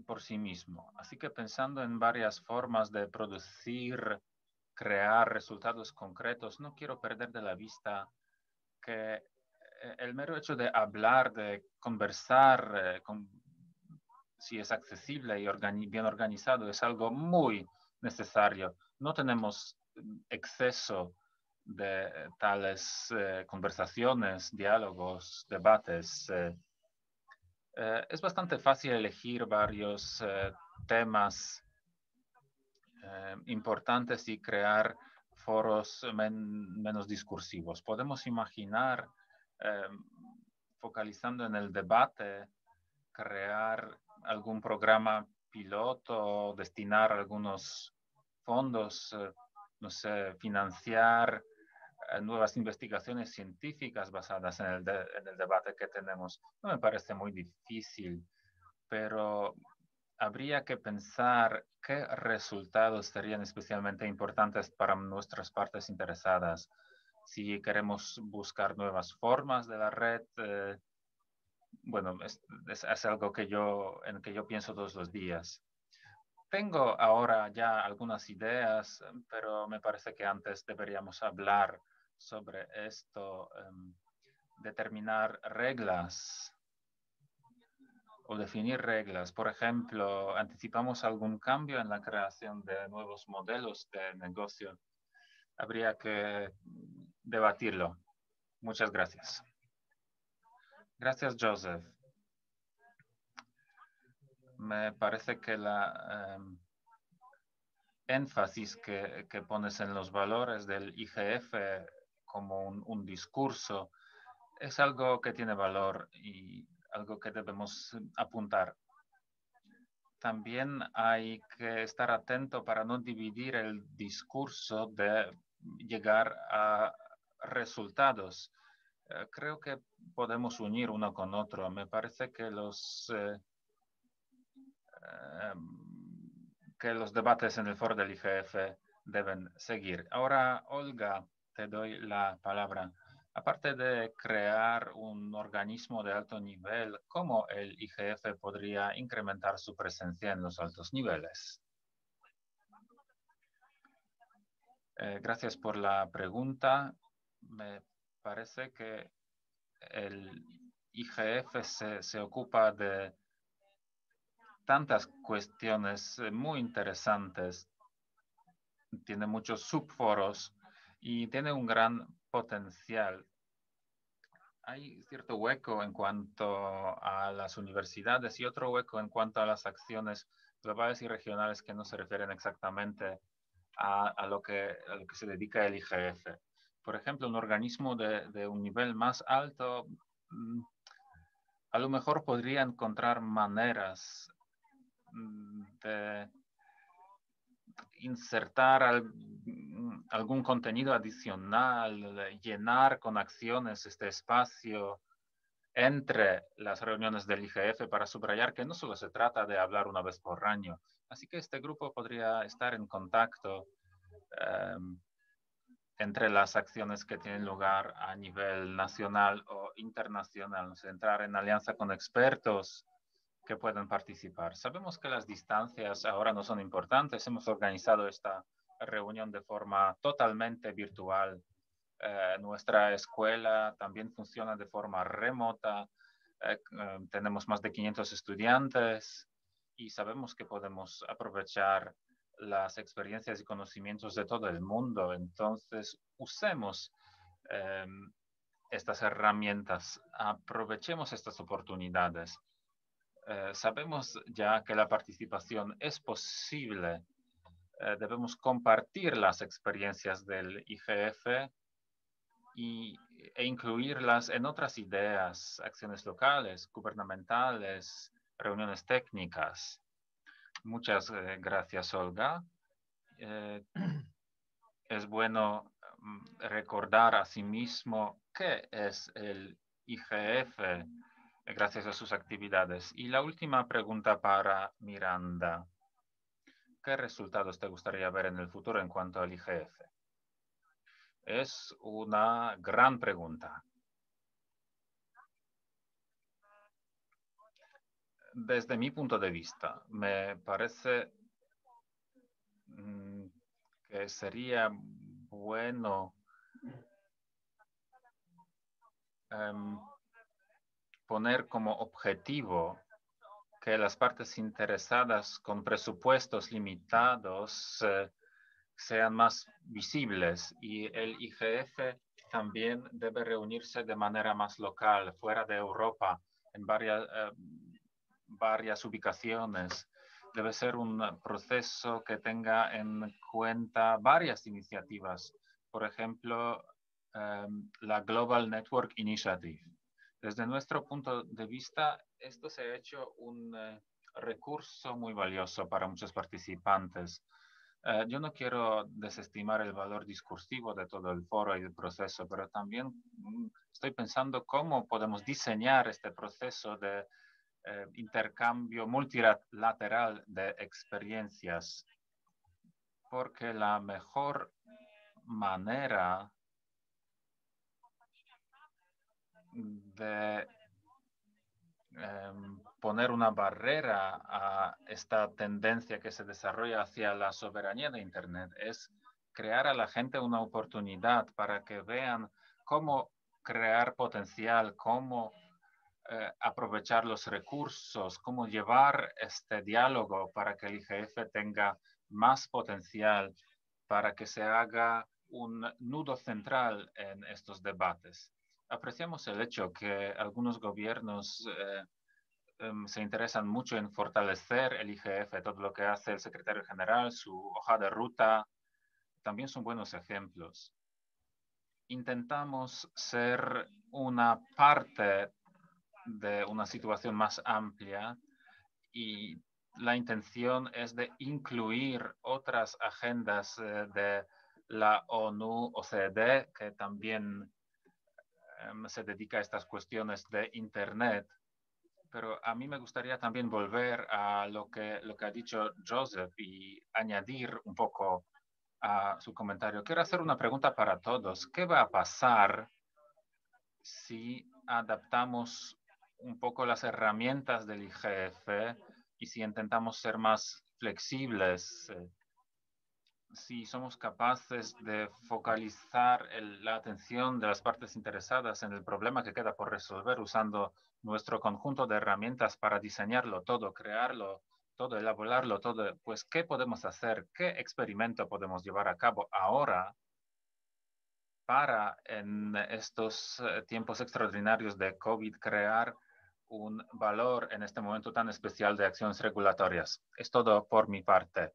por sí mismo. Así que pensando en varias formas de producir, crear resultados concretos, no quiero perder de la vista que eh, el mero hecho de hablar, de conversar, eh, si es accesible y bien organizado, es algo muy necesario. No tenemos exceso de tales eh, conversaciones, diálogos, debates. Eh, eh, es bastante fácil elegir varios temas importantes y crear foros menos discursivos. Podemos imaginar, focalizando en el debate, crear algún programa piloto, destinar algunos fondos, no sé, financiar eh, nuevas investigaciones científicas basadas en el, en el debate que tenemos. No me parece muy difícil, pero habría que pensar qué resultados serían especialmente importantes para nuestras partes interesadas. Si queremos buscar nuevas formas de la red, eh, bueno, es, es, algo que yo, en que yo pienso todos los días. Tengo ahora ya algunas ideas, pero me parece que antes deberíamos hablar sobre esto, em, determinar reglas o definir reglas. Por ejemplo, anticipamos algún cambio en la creación de nuevos modelos de negocio. Habría que debatirlo. Muchas gracias. Gracias, Joseph. Me parece que la em, énfasis que, que, pones en los valores del IGF como un, discurso, es algo que tiene valor y algo que debemos apuntar. También hay que estar atento para no dividir el discurso de llegar a resultados. Eh, creo que podemos unir uno con otro. Me parece que los, eh, em, que los debates en el foro del IGF deben seguir. Ahora, Olga, te doy la palabra. Aparte de crear un organismo de alto nivel, ¿cómo el IGF podría incrementar su presencia en los altos niveles? Eh, gracias por la pregunta. Me parece que el IGF se, se ocupa de tantas cuestiones eh, muy interesantes. Tiene muchos subforos y tiene un gran potencial. Hay cierto hueco en cuanto a las universidades y otro hueco en cuanto a las acciones globales y regionales que no se refieren exactamente a, lo, que, se dedica el IGF. Por ejemplo, un organismo de, de un nivel más alto mm, a lo mejor podría encontrar maneras mm, de insertar algún contenido adicional, llenar con acciones este espacio entre las reuniones del IGF para subrayar que no solo se trata de hablar una vez por año. Así que este grupo podría estar en contacto em, entre las acciones que tienen lugar a nivel nacional o internacional, entrar en alianza con expertos que pueden participar. Sabemos que las distancias ahora no son importantes. Hemos organizado esta reunión de forma totalmente virtual eh, nuestra escuela también funciona de forma remota. Eh, eh, tenemos más de 500 estudiantes y sabemos que podemos aprovechar las experiencias y conocimientos de todo el mundo. Entonces, usemos em, estas herramientas, aprovechemos estas oportunidades. Sabemos ya que la participación es posible. debemos compartir las experiencias del IGF y, e incluirlas en otras ideas, acciones locales, gubernamentales, reuniones técnicas. Muchas eh, gracias, Olga. Eh, es bueno mm, recordar a sí mismo qué es el IGF gracias a sus actividades. Y la última pregunta para Miranda. ¿Qué resultados te gustaría ver en el futuro en cuanto al IGF? Es una gran pregunta. Desde mi punto de vista, me parece mm, que sería bueno em, poner como objetivo que las partes interesadas con presupuestos limitados eh, sean más visibles y el IGF también debe reunirse de manera más local, fuera de Europa, en varias, eh, varias ubicaciones. Debe ser un proceso que tenga en cuenta varias iniciativas. Por ejemplo, em, la Global Network Initiative. Desde nuestro punto de vista, esto se ha hecho un eh, recurso muy valioso para muchos participantes. Eh, yo no quiero desestimar el valor discursivo de todo el foro y el proceso, pero también mm, estoy pensando cómo podemos diseñar este proceso de eh, intercambio multilateral de experiencias, porque la mejor manera de em, poner una barrera a esta tendencia que se desarrolla hacia la soberanía de Internet, es crear a la gente una oportunidad para que vean cómo crear potencial, cómo eh, aprovechar los recursos, cómo llevar este diálogo para que el IGF tenga más potencial, para que se haga un nudo central en estos debates. Apreciamos el hecho que algunos gobiernos eh, Em, se interesan mucho en fortalecer el IGF, todo lo que hace el secretario general, su hoja de ruta, también son buenos ejemplos. Intentamos ser una parte de una situación más amplia y la intención es de incluir otras agendas eh, de la ONU, OCDE, que también se dedica a estas cuestiones de Internet pero a mí me gustaría también volver a lo que, lo que ha dicho Joseph y añadir un poco a su comentario. Quiero hacer una pregunta para todos. ¿Qué va a pasar si adaptamos un poco las herramientas del IGF y si intentamos ser más flexibles? Si somos capaces de focalizar la atención de las partes interesadas en el problema que queda por resolver usando nuestro conjunto de herramientas para diseñarlo todo, crearlo todo, elaborarlo todo, pues ¿qué podemos hacer? ¿Qué experimento podemos llevar a cabo ahora para en estos eh, tiempos extraordinarios de COVID crear un valor en este momento tan especial de acciones regulatorias? Es todo por mi parte.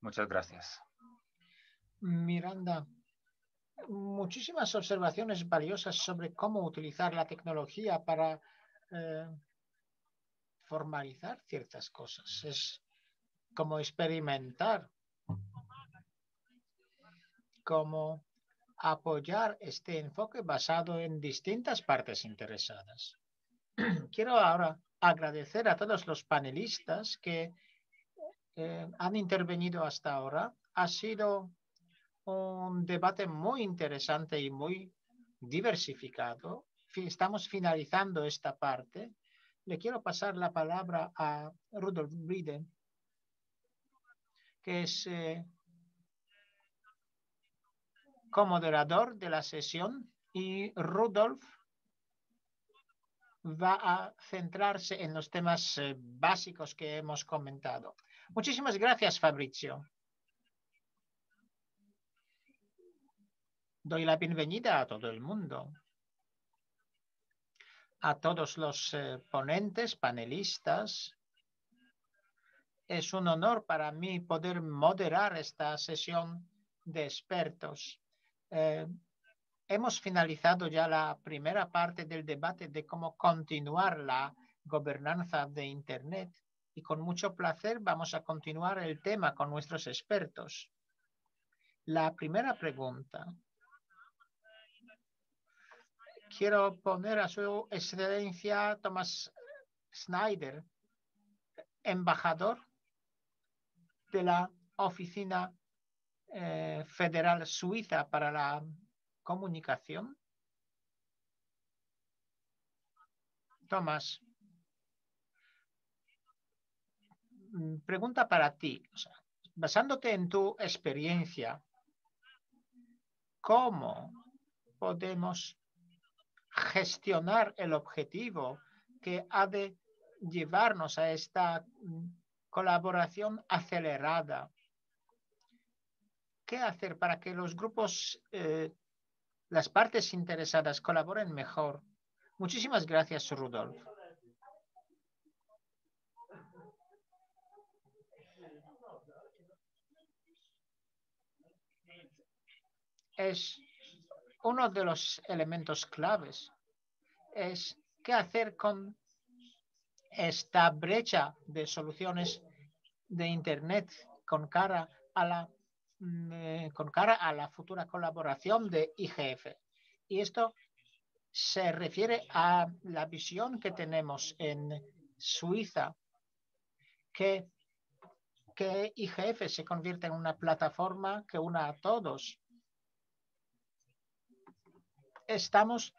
Muchas gracias. Miranda, muchísimas observaciones valiosas sobre cómo utilizar la tecnología para eh, formalizar ciertas cosas. Es como experimentar, como apoyar este enfoque basado en distintas partes interesadas. Quiero ahora agradecer a todos los panelistas que eh, han intervenido hasta ahora. Ha sido un debate muy interesante y muy diversificado. Estamos finalizando esta parte. Le quiero pasar la palabra a Rudolf Bride, que es eh, co-moderador de la sesión y Rudolf va a centrarse en los temas eh, básicos que hemos comentado. Muchísimas gracias, Fabricio. Doy la bienvenida a todo el mundo, a todos los eh, ponentes, panelistas. Es un honor para mí poder moderar esta sesión de expertos. Eh, hemos finalizado ya la primera parte del debate de cómo continuar la gobernanza de Internet y con mucho placer vamos a continuar el tema con nuestros expertos. La primera pregunta. Quiero poner a su excelencia Thomas Snyder, embajador de la Oficina eh, Federal Suiza para la Comunicación. Thomas, Mm, pregunta para ti. basándote en tu experiencia, ¿cómo podemos gestionar el objetivo que ha de llevarnos a esta mm, colaboración acelerada? ¿Qué hacer para que los grupos, eh, las partes interesadas colaboren mejor? Muchísimas gracias, Rudolf. Es uno de los elementos claves. Es qué hacer con esta brecha de soluciones de Internet con cara a la, mm, eh, con cara a la futura colaboración de IGF. Y esto se refiere a la visión que tenemos en Suiza, que, que IGF se convierte en una plataforma que una a todos estamos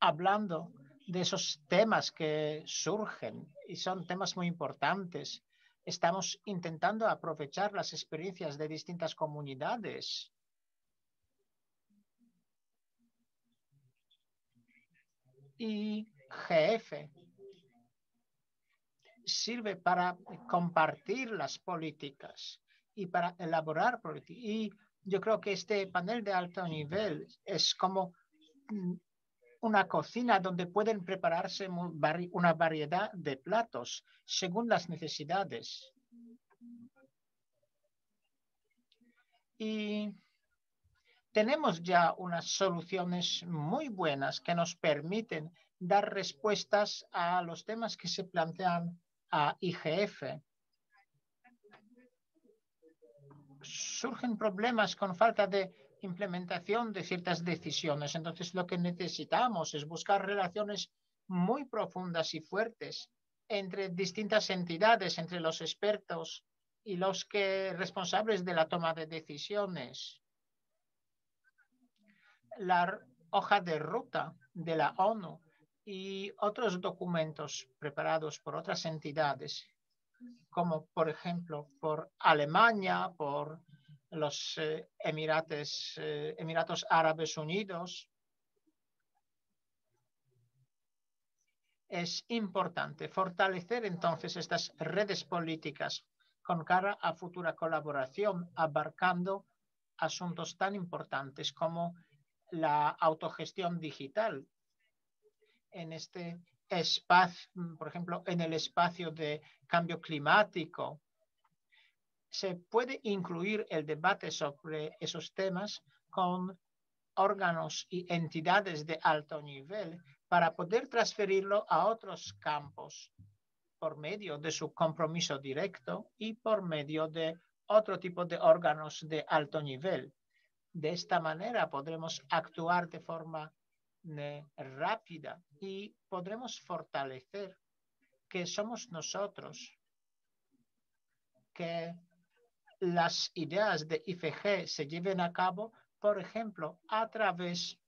hablando de esos temas que surgen y son temas muy importantes. Estamos intentando aprovechar las experiencias de distintas comunidades. Y GF sirve para compartir las políticas y para elaborar políticas. Y yo creo que este panel de alto nivel es como una cocina donde pueden prepararse una variedad de platos según las necesidades. Y tenemos ya unas soluciones muy buenas que nos permiten dar respuestas a los temas que se plantean a IGF. Surgen problemas con falta de implementación de ciertas decisiones. Entonces, lo que necesitamos es buscar relaciones muy profundas y fuertes entre distintas entidades, entre los expertos y los que responsables de la toma de decisiones. La hoja de ruta de la ONU y otros documentos preparados por otras entidades como por ejemplo por Alemania, por los eh, Emirates, eh, Emiratos Árabes Unidos. Es importante fortalecer entonces estas redes políticas con cara a futura colaboración, abarcando asuntos tan importantes como la autogestión digital en este espacio, por ejemplo, en el espacio de cambio climático. Se puede incluir el debate sobre esos temas con órganos y entidades de alto nivel para poder transferirlo a otros campos por medio de su compromiso directo y por medio de otro tipo de órganos de alto nivel. De esta manera podremos actuar de forma rápida y podremos fortalecer que somos nosotros, que las ideas de IFG se lleven a cabo, por ejemplo, a través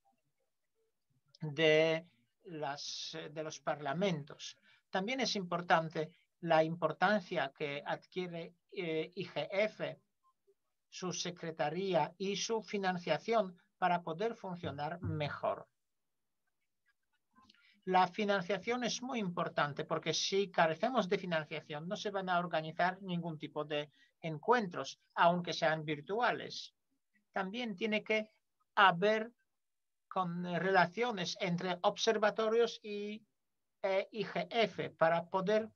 de, las, de los parlamentos. También es importante la importancia que adquiere eh, IGF, su secretaría y su financiación para poder funcionar mejor. La financiación es muy importante porque si carecemos de financiación no se van a organizar ningún tipo de encuentros, aunque sean virtuales. También tiene que haber con relaciones entre observatorios y e IGF para poder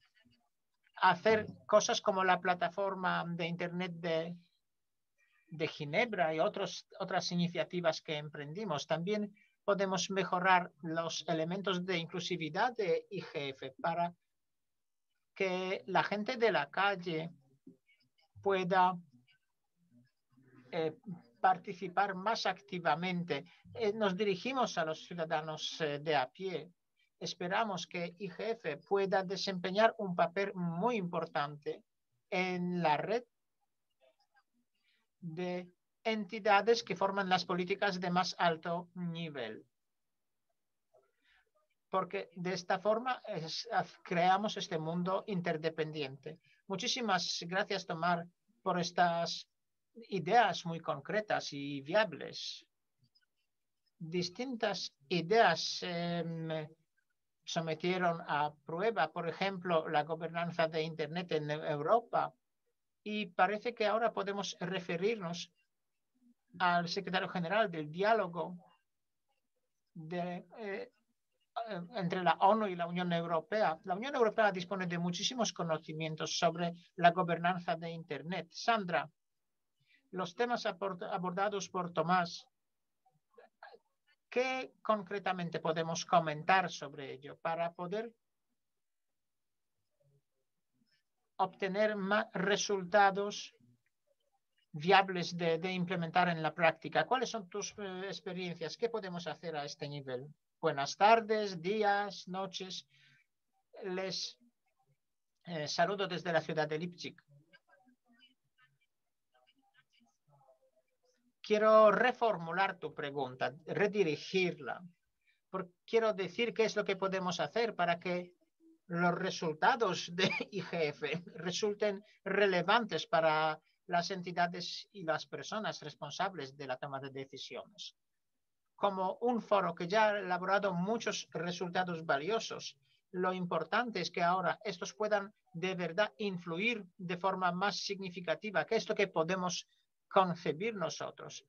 hacer cosas como la plataforma de Internet de, de Ginebra y otros, otras iniciativas que emprendimos. También podemos mejorar los elementos de inclusividad de IGF para que la gente de la calle pueda eh, participar más activamente. Eh, nos dirigimos a los ciudadanos eh, de a pie. Esperamos que IGF pueda desempeñar un papel muy importante en la red de entidades que forman las políticas de más alto nivel. Porque de esta forma creamos este mundo interdependiente. Muchísimas gracias, Tomar, por estas ideas muy concretas y viables. Distintas ideas se sometieron a prueba, por ejemplo, la gobernanza de Internet en Europa. Y parece que ahora podemos referirnos al secretario general del diálogo de, eh, entre la ONU y la Unión Europea. La Unión Europea dispone de muchísimos conocimientos sobre la gobernanza de Internet. Sandra, los temas abordados por Tomás, ¿qué concretamente podemos comentar sobre ello para poder obtener más resultados viables de, implementar en la práctica. ¿Cuáles son tus eh, experiencias? ¿Qué podemos hacer a este nivel? Buenas tardes, días, noches. Les eh, saludo desde la ciudad de Leipzig. Quiero reformular tu pregunta, redirigirla. Porque quiero decir qué es lo que podemos hacer para que los resultados de IGF resulten relevantes para las entidades y las personas responsables de la toma de decisiones. Como un foro que ya ha elaborado muchos resultados valiosos, lo importante es que ahora estos puedan de verdad influir de forma más significativa, que esto que podemos concebir nosotros.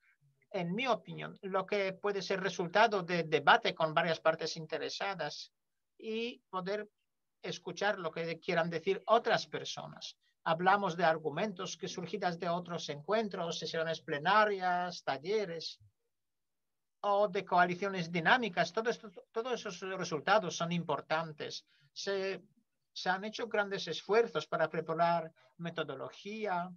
En mi opinión, lo que puede ser resultado de debate con varias partes interesadas y poder escuchar lo que quieran decir otras personas. Hablamos de argumentos que surgidas de otros encuentros, sesiones plenarias, talleres o de coaliciones dinámicas. Todo esto, todos esos resultados son importantes. Se, se han hecho grandes esfuerzos para preparar metodología,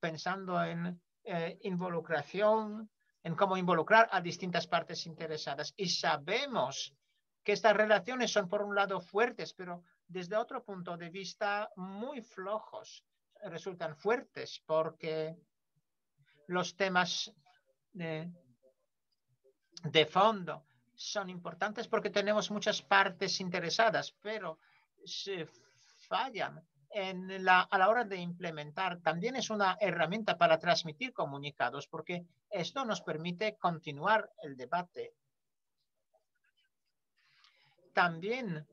pensando en eh, involucración, en cómo involucrar a distintas partes interesadas. Y sabemos que estas relaciones son, por un lado, fuertes, pero desde otro punto de vista muy flojos. Resultan fuertes porque los temas de, de fondo son importantes porque tenemos muchas partes interesadas, pero fallan en la, a la hora de implementar, también es una herramienta para transmitir comunicados, porque esto nos permite continuar el debate. También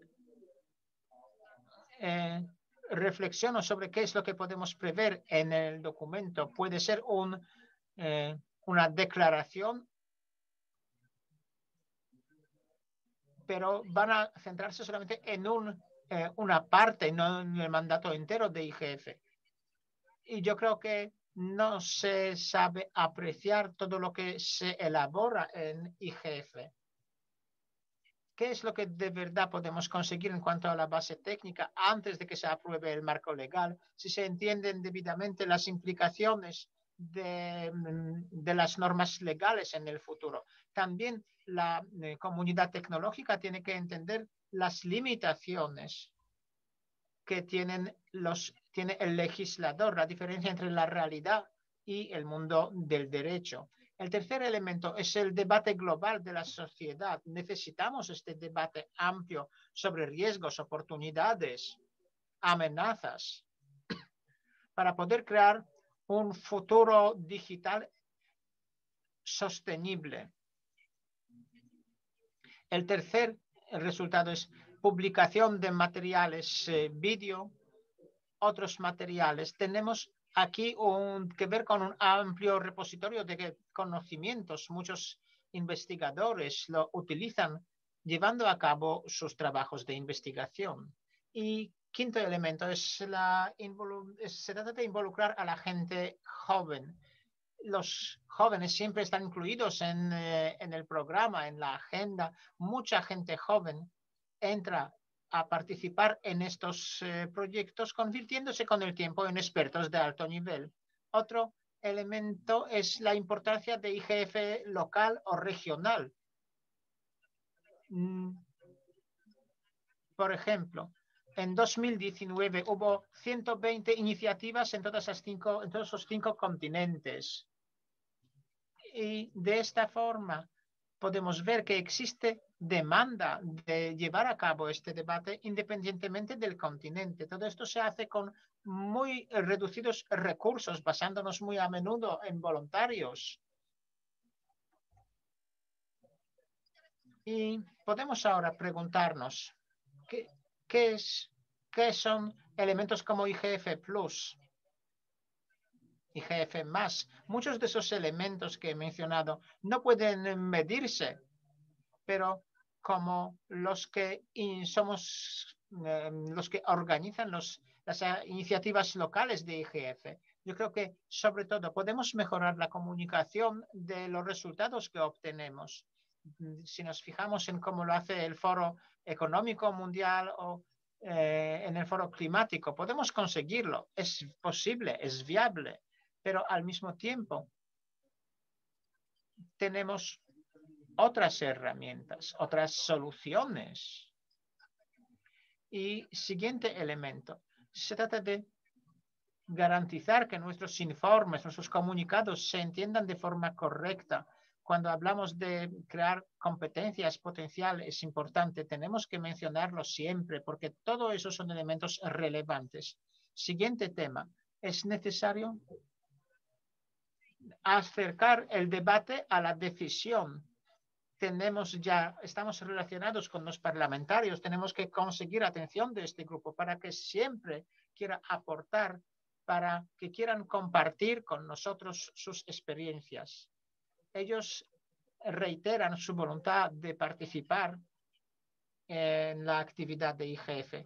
eh, reflexiono sobre qué es lo que podemos prever en el documento. Puede ser un, eh, una declaración, pero van a centrarse solamente en un eh, una parte, no en el mandato entero de IGF. Y yo creo que no se sabe apreciar todo lo que se elabora en IGF. ¿Qué es lo que de verdad podemos conseguir en cuanto a la base técnica antes de que se apruebe el marco legal? Si se entienden debidamente las implicaciones de, de las normas legales en el futuro. También la eh, comunidad tecnológica tiene que entender las limitaciones que tienen los, tiene el legislador, la diferencia entre la realidad y el mundo del derecho. El tercer elemento es el debate global de la sociedad. Necesitamos este debate amplio sobre riesgos, oportunidades, amenazas, para poder crear un futuro digital sostenible. El tercer resultado es publicación de materiales, eh, vídeo, otros materiales. Tenemos aquí un, que ver con un amplio repositorio de conocimientos. Muchos investigadores lo utilizan llevando a cabo sus trabajos de investigación. Y quinto elemento es la se trata de involucrar a la gente joven. Los jóvenes siempre están incluidos en, eh, en el programa, en la agenda. Mucha gente joven entra a participar en estos eh, proyectos, convirtiéndose con el tiempo en expertos de alto nivel. Otro elemento es la importancia de IGF local o regional. Mm. Por ejemplo, en 2019 hubo 120 iniciativas en todos los cinco continentes. Y de esta forma podemos ver que existe demanda de llevar a cabo este debate independientemente del continente. Todo esto se hace con muy reducidos recursos, basándonos muy a menudo en voluntarios. Y podemos ahora preguntarnos, ¿qué, qué, son elementos como IGF Plus? Más. Muchos de esos elementos que he mencionado no pueden medirse pero como los que somos em, los que organizan los, las ah, iniciativas locales de IGF. Yo creo que sobre todo podemos mejorar la comunicación de los resultados que obtenemos. Si nos fijamos en cómo lo hace el Foro Económico Mundial o eh, en el Foro Climático, podemos conseguirlo. Es posible, es viable, pero al mismo tiempo tenemos otras herramientas, otras soluciones. Y siguiente elemento, se trata de garantizar que nuestros informes, nuestros comunicados se entiendan de forma correcta. Cuando hablamos de crear competencias potenciales es importante, tenemos que mencionarlo siempre porque todos esos son elementos relevantes. Siguiente tema, es necesario acercar el debate a la decisión tenemos ya, estamos relacionados con los parlamentarios, tenemos que conseguir atención de este grupo para que siempre quiera aportar, para que quieran compartir con nosotros sus experiencias. Ellos reiteran su voluntad de participar en la actividad de IGF.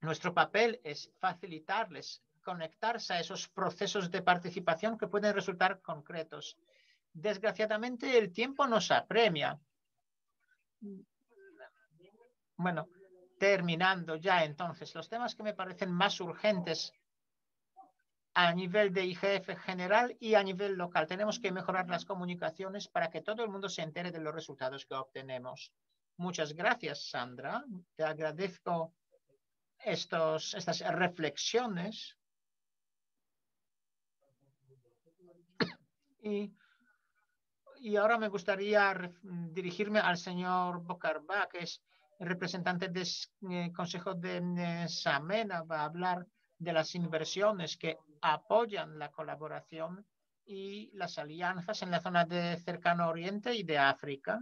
Nuestro papel es facilitarles conectarse a esos procesos de participación que pueden resultar concretos Desgraciadamente el tiempo nos apremia. Bueno, terminando ya entonces, los temas que me parecen más urgentes a nivel de IGF general y a nivel local. Tenemos que mejorar las comunicaciones para que todo el mundo se entere de los resultados que obtenemos. Muchas gracias, Sandra. Te agradezco estos, estas reflexiones. Y y ahora me gustaría dirigirme al señor Bocarba, que es el representante del eh, Consejo de eh, Samena va a hablar de las inversiones que apoyan la colaboración y las alianzas en la zona de Cercano Oriente y de África.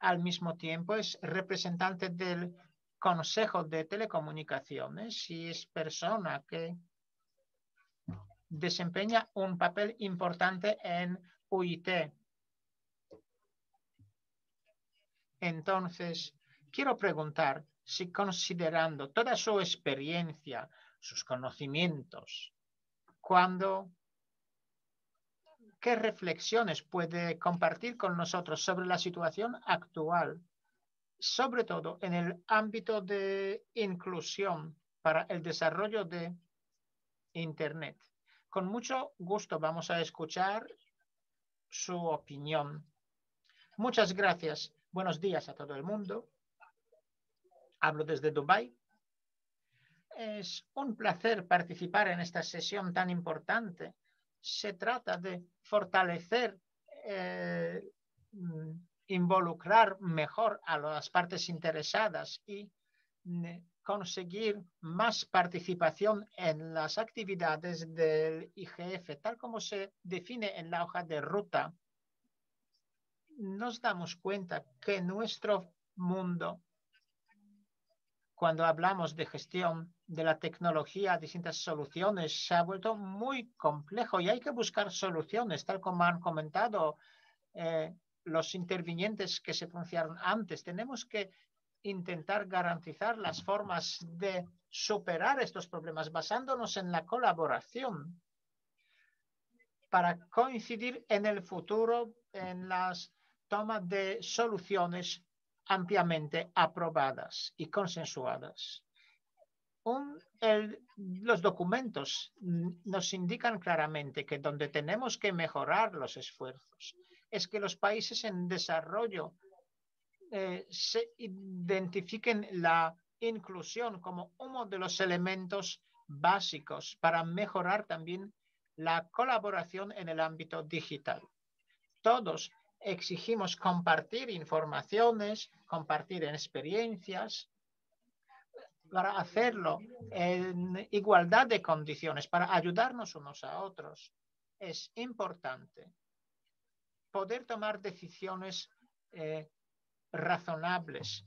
Al mismo tiempo es representante del Consejo de Telecomunicaciones y es persona que desempeña un papel importante en UIT. Entonces, quiero preguntar si considerando toda su experiencia, sus conocimientos, cuando ¿qué reflexiones puede compartir con nosotros sobre la situación actual, sobre todo en el ámbito de inclusión para el desarrollo de Internet? Con mucho gusto vamos a escuchar su opinión. Muchas gracias. Buenos días a todo el mundo. Hablo desde Dubái. Es un placer participar en esta sesión tan importante. Se trata de fortalecer, eh, involucrar mejor a las partes interesadas y conseguir más participación en las actividades del IGF, tal como se define en la hoja de ruta. Nos damos cuenta que nuestro mundo, cuando hablamos de gestión de la tecnología, distintas soluciones, se ha vuelto muy complejo y hay que buscar soluciones, tal como han comentado eh, los intervinientes que se pronunciaron antes. Tenemos que intentar garantizar las formas de superar estos problemas basándonos en la colaboración para coincidir en el futuro en las tomas de soluciones ampliamente aprobadas y consensuadas. los documentos nos indican claramente que donde tenemos que mejorar los esfuerzos es que los países en desarrollo eh, se identifiquen la inclusión como uno de los elementos básicos para mejorar también la colaboración en el ámbito digital. Todos exigimos compartir informaciones, compartir experiencias, para hacerlo en igualdad de condiciones, para ayudarnos unos a otros. Es importante poder tomar decisiones eh, razonables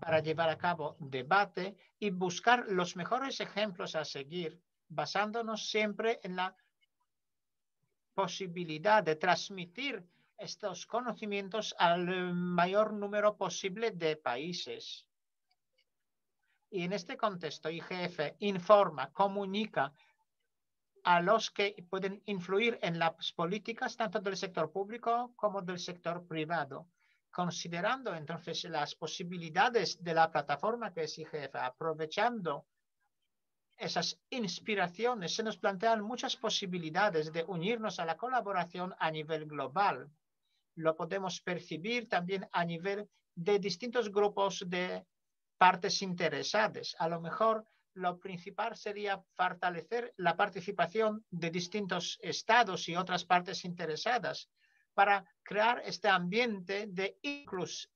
para llevar a cabo debate y buscar los mejores ejemplos a seguir, basándonos siempre en la posibilidad de transmitir estos conocimientos al mayor número posible de países. Y en este contexto, IGF informa, comunica a los que pueden influir en las políticas tanto del sector público como del sector privado considerando entonces las posibilidades de la plataforma que es IGF, aprovechando esas inspiraciones, se nos plantean muchas posibilidades de unirnos a la colaboración a nivel global. Lo podemos percibir también a nivel de distintos grupos de partes interesadas. A lo mejor lo principal sería fortalecer la participación de distintos estados y otras partes interesadas para crear este ambiente de inclusivo.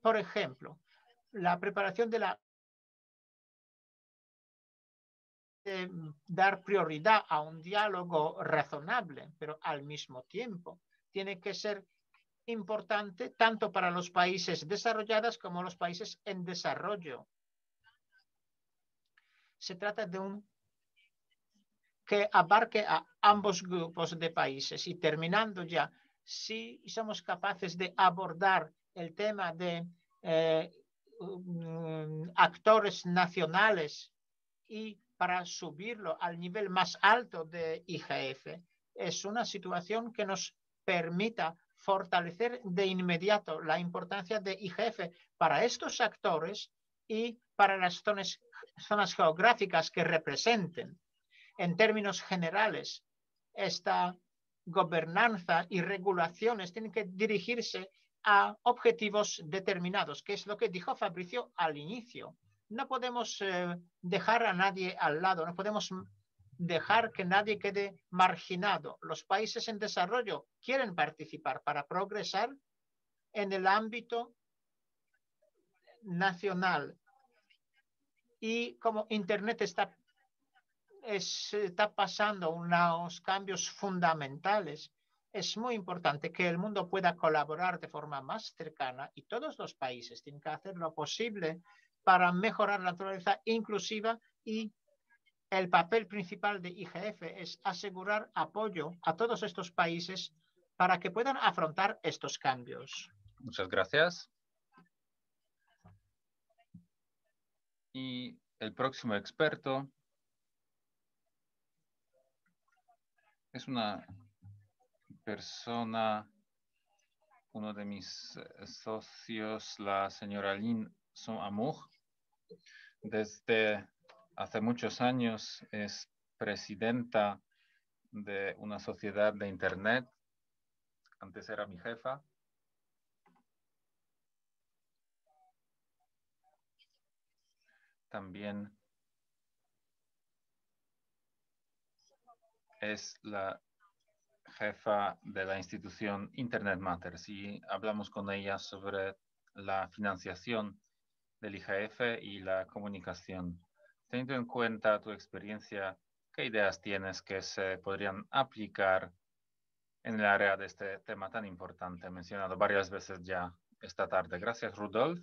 Por ejemplo, la preparación de la dar prioridad a un diálogo razonable, pero al mismo tiempo tiene que ser importante tanto para los países desarrollados como los países en desarrollo. Se trata de un que abarque a ambos grupos de países. Y terminando ya, si somos capaces de abordar el tema de eh, mm, actores nacionales y para subirlo al nivel más alto de IGF, es una situación que nos permita fortalecer de inmediato la importancia de IGF para estos actores y para las zonas, zonas geográficas que representen en términos generales, esta gobernanza y regulaciones tienen que dirigirse a objetivos determinados, que es lo que dijo Fabricio al inicio. No podemos eh, dejar a nadie al lado, no podemos dejar que nadie quede marginado. Los países en desarrollo quieren participar para progresar, en el ámbito nacional. Y como Internet está, está pasando unos cambios fundamentales, es muy importante que el mundo pueda colaborar de forma más cercana y todos los países tienen que hacer lo posible para mejorar la naturaleza inclusiva y el papel principal de IGF es asegurar apoyo a todos estos países para que puedan afrontar estos cambios. Muchas gracias. Y el próximo experto es una persona, uno de mis eh, socios, la señora Lin Son Amour. Desde hace muchos años es presidenta de una sociedad de Internet. Antes era mi jefa. También es la jefa de la institución Internet Matters y hablamos con ella sobre la financiación del IGF y la comunicación. Teniendo en cuenta tu experiencia, ¿qué ideas tienes que se podrían aplicar en el área de este tema tan importante, mencionado varias veces ya esta tarde? Gracias, Rudolf.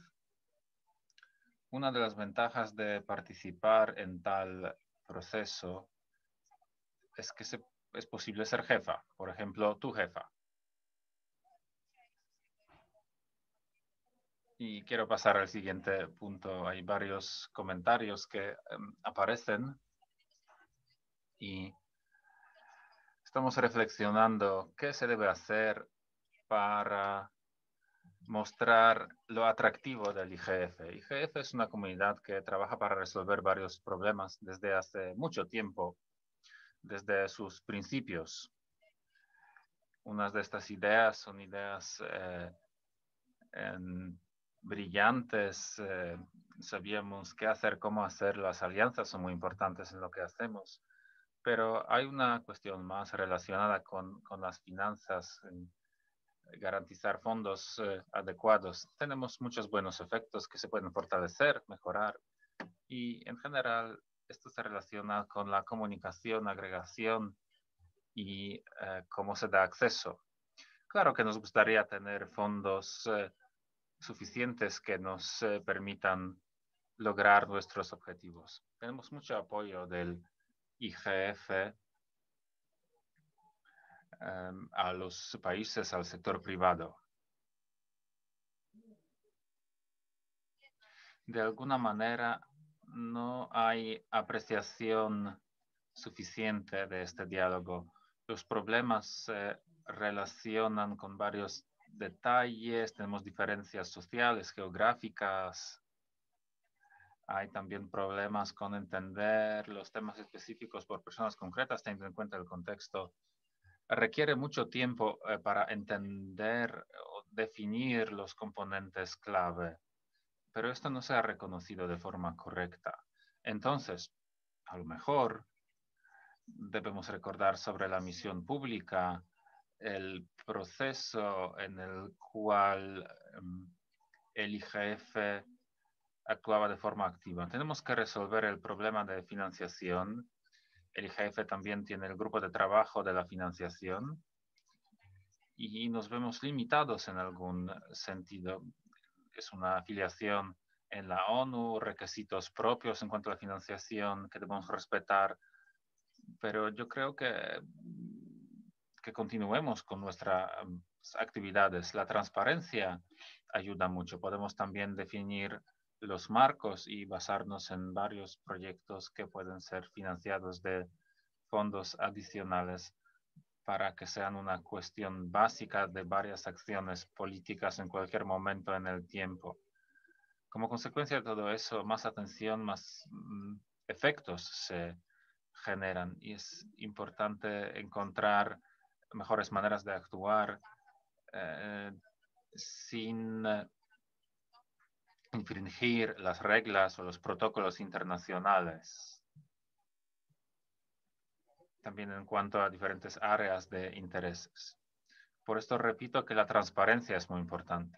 Una de las ventajas de participar en tal proceso es que es posible ser jefa, por ejemplo, tu jefa. Y quiero pasar al siguiente punto. Hay varios comentarios que em, aparecen y estamos reflexionando qué se debe hacer para mostrar lo atractivo del IGF. IGF es una comunidad que trabaja para resolver varios problemas desde hace mucho tiempo desde sus principios. Unas de estas ideas son ideas eh, brillantes. Eh, sabíamos qué hacer, cómo hacer. Las alianzas son muy importantes en lo que hacemos. Pero hay una cuestión más relacionada con, las finanzas, garantizar fondos eh, adecuados. Tenemos muchos buenos efectos que se pueden fortalecer, mejorar. Y en general, esto se relaciona con la comunicación, agregación y eh, cómo se da acceso. Claro que nos gustaría tener fondos eh, suficientes que nos eh, permitan lograr nuestros objetivos. Tenemos mucho apoyo del IGF em, a los países, al sector privado. De alguna manera, no hay apreciación suficiente de este diálogo. Los problemas se relacionan con varios detalles, tenemos diferencias sociales, geográficas. Hay también problemas con entender los temas específicos por personas concretas, teniendo en cuenta el contexto. Requiere mucho tiempo eh, para entender o definir los componentes clave pero esto no se ha reconocido de forma correcta. Entonces, a lo mejor debemos recordar sobre la misión pública, el proceso en el cual em, el IGF actuaba de forma activa. Tenemos que resolver el problema de financiación. El IGF también tiene el grupo de trabajo de la financiación y nos vemos limitados en algún sentido es una afiliación en la ONU, requisitos propios en cuanto a la financiación que debemos respetar, pero yo creo que, que continuemos con nuestras actividades. La transparencia ayuda mucho. Podemos también definir los marcos y basarnos en varios proyectos que pueden ser financiados de fondos adicionales para que sean una cuestión básica de varias acciones políticas en cualquier momento en el tiempo. Como consecuencia de todo eso, más atención, más mm, efectos se generan y es importante encontrar mejores maneras de actuar eh, sin infringir las reglas o los protocolos internacionales también en cuanto a diferentes áreas de intereses. Por esto repito que la transparencia es muy importante.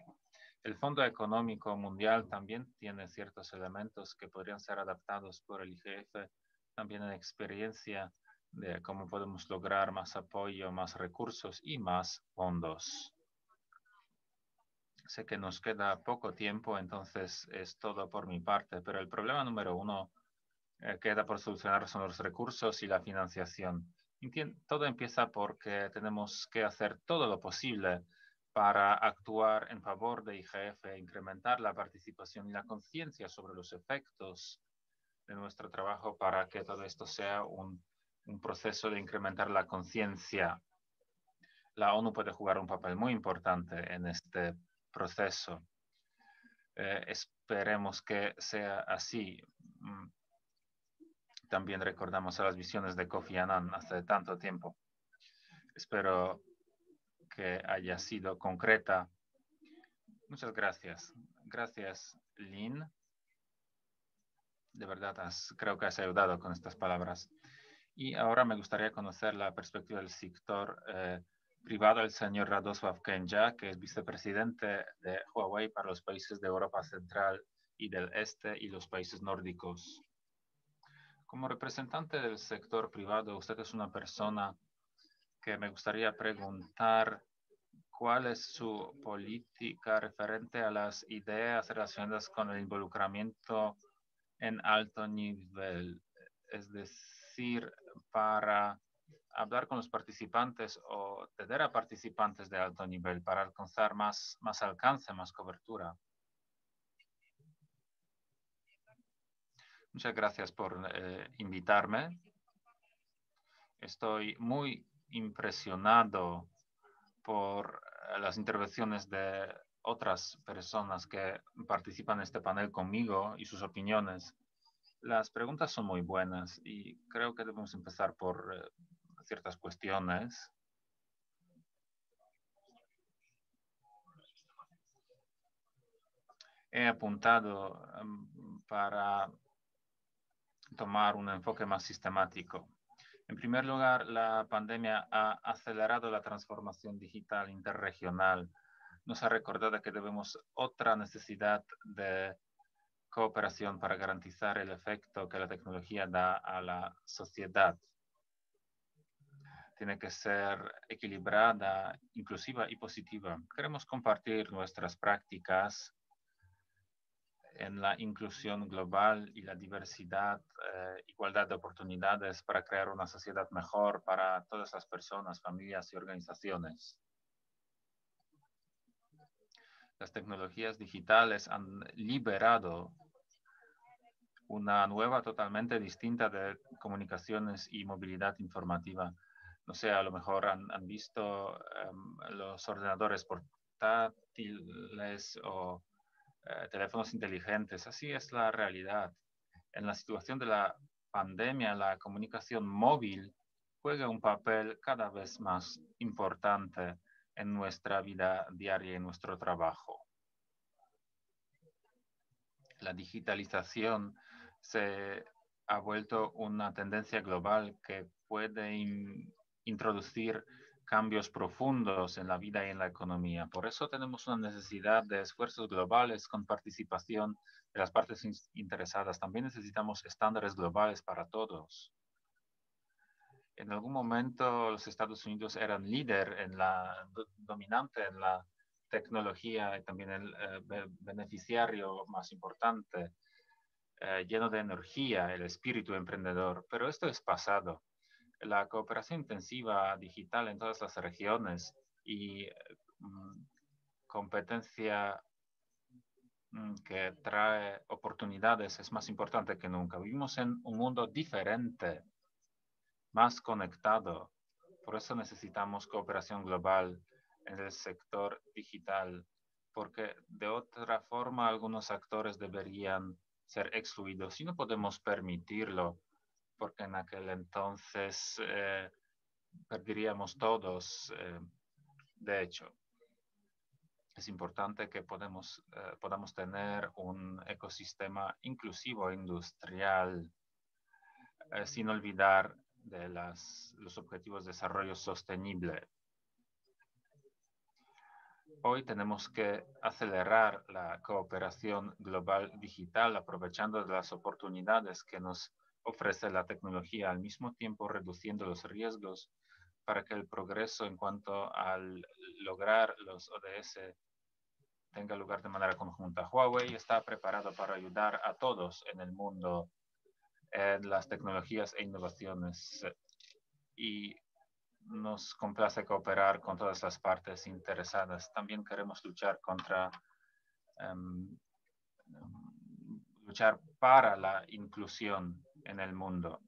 El Fondo Económico Mundial también tiene ciertos elementos que podrían ser adaptados por el IGF, también en experiencia de cómo podemos lograr más apoyo, más recursos y más fondos. Sé que nos queda poco tiempo, entonces es todo por mi parte, pero el problema número uno eh, queda por solucionar son los recursos y la financiación. todo empieza porque tenemos que hacer todo lo posible para actuar en favor de IGF, incrementar la participación y la conciencia sobre los efectos de nuestro trabajo para que todo esto sea un, un proceso de incrementar la conciencia. La ONU puede jugar un papel muy importante en este proceso. Eh, esperemos que sea así. También recordamos a las visiones de Kofi Annan hace tanto tiempo. Espero que haya sido concreta. Muchas gracias. Gracias, Lynn. De verdad, creo que has ayudado con estas palabras. Y ahora me gustaría conocer la perspectiva del sector eh, privado, el señor Radoslav Kenja, que es vicepresidente de Huawei para los países de Europa Central y del Este y los países nórdicos. Como representante del sector privado, usted es una persona que me gustaría preguntar cuál es su política referente a las ideas relacionadas con el involucramiento en alto nivel, es decir, para hablar con los participantes o tener a participantes de alto nivel para alcanzar más, más alcance, más cobertura. Muchas gracias por eh, invitarme. Estoy muy impresionado por eh, las intervenciones de otras personas que participan en este panel conmigo y sus opiniones. Las preguntas son muy buenas y creo que debemos empezar por eh, ciertas cuestiones. He apuntado em, para tomar un enfoque más sistemático. En primer lugar, la pandemia ha acelerado la transformación digital interregional. Nos ha recordado que debemos otra necesidad de cooperación para garantizar el efecto que la tecnología da a la sociedad. Tiene que ser equilibrada, inclusiva y positiva. Queremos compartir nuestras prácticas en la inclusión global y la diversidad, eh, igualdad de oportunidades para crear una sociedad mejor para todas las personas, familias y organizaciones. Las tecnologías digitales han liberado una nueva totalmente distinta de comunicaciones y movilidad informativa. No sé, a lo mejor han, visto em, los ordenadores portátiles o eh, teléfonos inteligentes. Así es la realidad. En la situación de la pandemia, la comunicación móvil juega un papel cada vez más importante en nuestra vida diaria y en nuestro trabajo. La digitalización se ha vuelto una tendencia global que puede introducir cambios profundos en la vida y en la economía. Por eso tenemos una necesidad de esfuerzos globales con participación de las partes interesadas. También necesitamos estándares globales para todos. En algún momento los Estados Unidos eran líder en la dominante en la tecnología y también el eh, beneficiario más importante, eh, lleno de energía, el espíritu emprendedor. Pero esto es pasado la cooperación intensiva digital en todas las regiones y mm, competencia mm, que trae oportunidades es más importante que nunca. Vivimos en un mundo diferente, más conectado. Por eso necesitamos cooperación global en el sector digital, porque de otra forma algunos actores deberían ser excluidos y no podemos permitirlo porque en aquel entonces eh, perderíamos todos. Eh, de hecho, es importante que podemos, eh, podamos tener un ecosistema inclusivo industrial sin olvidar de las, los objetivos de desarrollo sostenible. Hoy tenemos que acelerar la cooperación global digital aprovechando las oportunidades que nos ofrece la tecnología, al mismo tiempo reduciendo los riesgos para que el progreso en cuanto al lograr los ODS tenga lugar de manera conjunta. Huawei está preparado para ayudar a todos en el mundo en las tecnologías e innovaciones y nos complace cooperar con todas las partes interesadas. También queremos luchar contra um, luchar para la inclusión en el mundo.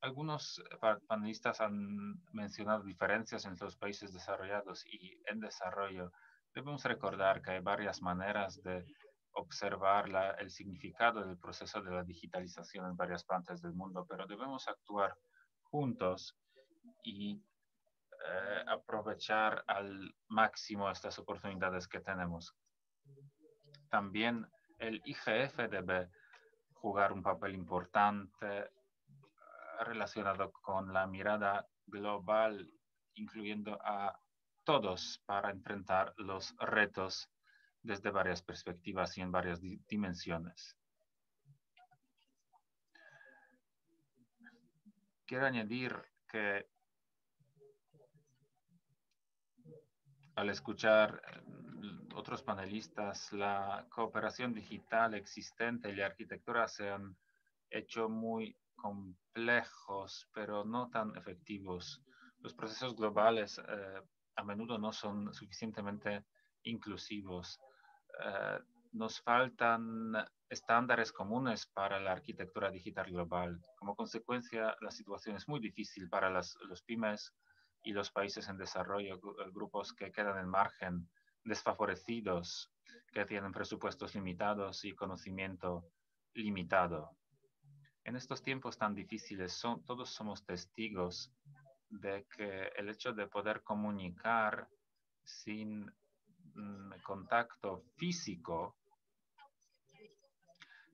Algunos panelistas han mencionado diferencias entre los países desarrollados y en desarrollo. Debemos recordar que hay varias maneras de observar la, el significado del proceso de la digitalización en varias partes del mundo, pero debemos actuar juntos y eh, aprovechar al máximo estas oportunidades que tenemos. También el IGF debe jugar un papel importante eh, relacionado con la mirada global, incluyendo a todos para enfrentar los retos desde varias perspectivas y en varias dimensiones. Quiero añadir que al escuchar otros panelistas, la cooperación digital existente y la arquitectura se han hecho muy complejos, pero no tan efectivos. Los procesos globales eh, a menudo no son suficientemente inclusivos. Eh, nos faltan estándares comunes para la arquitectura digital global. Como consecuencia, la situación es muy difícil para las, los pymes y los países en desarrollo, eh, grupos que quedan en margen, desfavorecidos, que tienen presupuestos limitados y conocimiento limitado. En estos tiempos tan difíciles, son, todos somos testigos de que el hecho de poder comunicar sin mm, contacto físico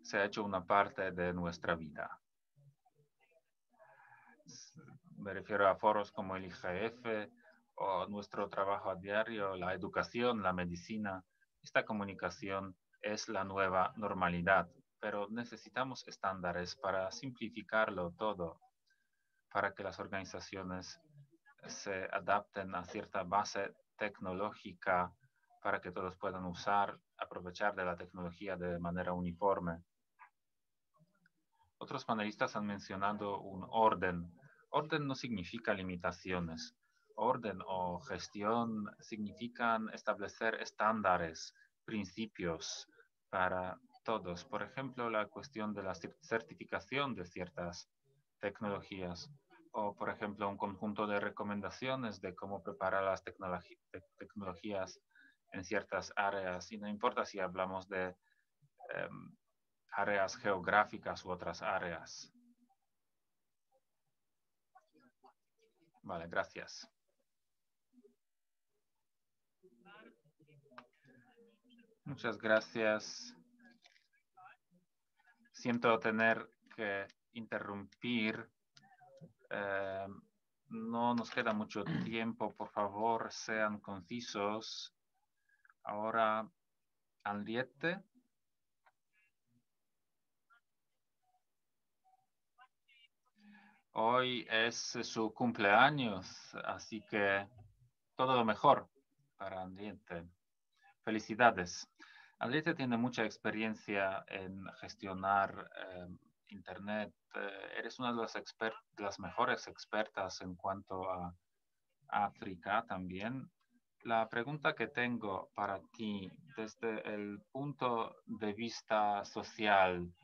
se ha hecho una parte de nuestra vida. Me refiero a foros como el IGF o nuestro trabajo a diario, la educación, la medicina. Esta comunicación es la nueva normalidad, pero necesitamos estándares para simplificarlo todo para que las organizaciones se adapten a cierta base tecnológica para que todos puedan usar, aprovechar de la tecnología de manera uniforme. Otros panelistas han mencionado un orden. Orden no significa limitaciones. Orden o gestión significan establecer estándares, principios para todos. Por ejemplo, la cuestión de la certificación de ciertas tecnologías o, por ejemplo, un conjunto de recomendaciones de cómo preparar las tecnologías en ciertas áreas. Y no importa si hablamos de em, áreas geográficas u otras áreas. Vale, gracias. Muchas gracias. Siento tener que interrumpir. Eh, no nos queda mucho tiempo. Por favor, sean concisos. Ahora, Henriette. Hoy es su cumpleaños, así que todo lo mejor para Henriette. Felicidades. Henriette tiene mucha experiencia en gestionar eh, Internet. Eh, eres una de las, las mejores expertas en cuanto a África también. La pregunta que tengo para ti desde el punto de vista social,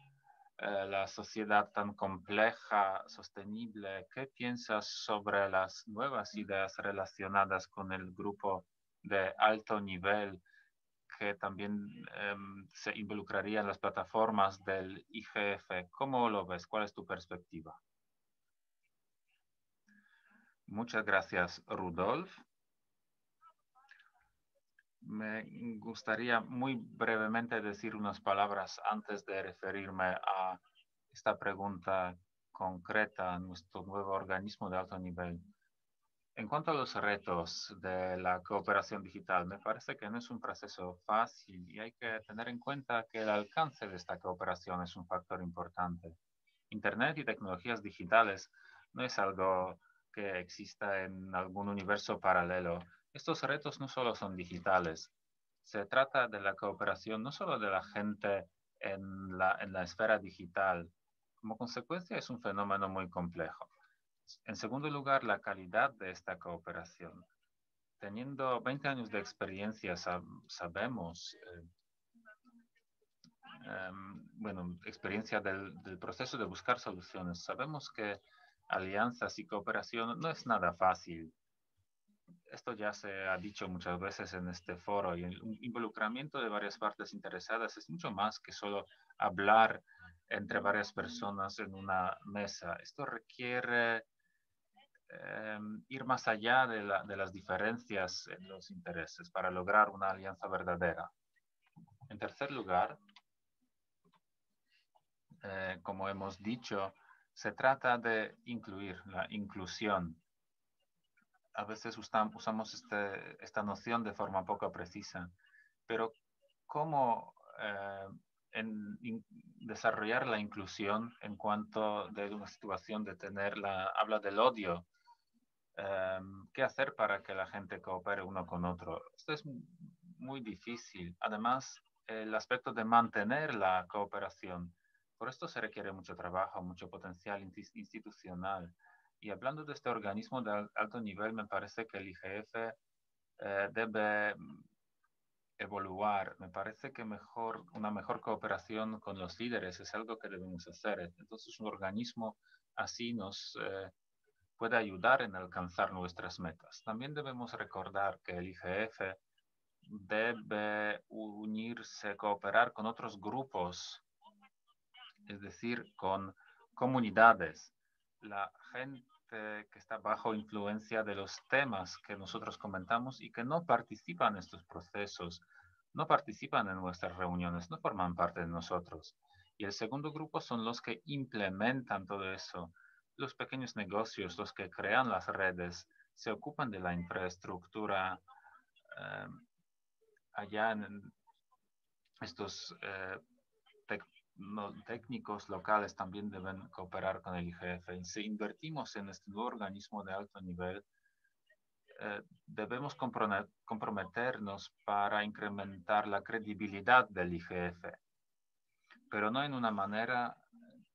la sociedad tan compleja, sostenible, ¿qué piensas sobre las nuevas ideas relacionadas con el grupo de alto nivel que también em, se involucraría en las plataformas del IGF. ¿Cómo lo ves? ¿Cuál es tu perspectiva? Muchas gracias, Rudolf. Me gustaría muy brevemente decir unas palabras antes de referirme a esta pregunta concreta nuestro nuevo organismo de alto nivel. En cuanto a los retos de la cooperación digital, me parece que no es un proceso fácil y hay que tener en cuenta que el alcance de esta cooperación es un factor importante. Internet y tecnologías digitales no es algo que exista en algún universo paralelo. Estos retos no solo son digitales, se trata de la cooperación no solo de la gente en la, esfera digital. Como consecuencia es un fenómeno muy complejo. En segundo lugar, la calidad de esta cooperación. Teniendo 20 años de experiencia, sabemos, eh, em, bueno, experiencia del, del, proceso de buscar soluciones, sabemos que alianzas y cooperación no es nada fácil. Esto ya se ha dicho muchas veces en este foro y el involucramiento de varias partes interesadas es mucho más que solo hablar entre varias personas en una mesa. Esto requiere Em, ir más allá de, las diferencias en los intereses para lograr una alianza verdadera. En tercer lugar, eh, como hemos dicho, se trata de incluir la inclusión. A veces usamos este, esta noción de forma poco precisa, pero ¿cómo eh, en, desarrollar la inclusión en cuanto de una situación de tener la habla del odio Em, qué hacer para que la gente coopere uno con otro. Esto es muy difícil. Además, el aspecto de mantener la cooperación. Por esto se requiere mucho trabajo, mucho potencial institucional. Y hablando de este organismo de alto nivel, me parece que el IGF eh, debe evaluar. Me parece que mejor, una mejor cooperación con los líderes es algo que debemos hacer. Entonces, un organismo así nos eh, puede ayudar en alcanzar nuestras metas. También debemos recordar que el IGF debe unirse, cooperar con otros grupos, es decir, con comunidades. La gente que está bajo influencia de los temas que nosotros comentamos y que no participan en estos procesos, no participan en nuestras reuniones, no forman parte de nosotros. Y el segundo grupo son los que implementan todo eso, los pequeños negocios, los que crean las redes, se ocupan de la infraestructura eh, allá en estos eh, técnicos locales también deben cooperar con el IGF. Si invertimos en este nuevo organismo de alto nivel, eh, debemos comprometernos para incrementar la credibilidad del IGF, pero no en una manera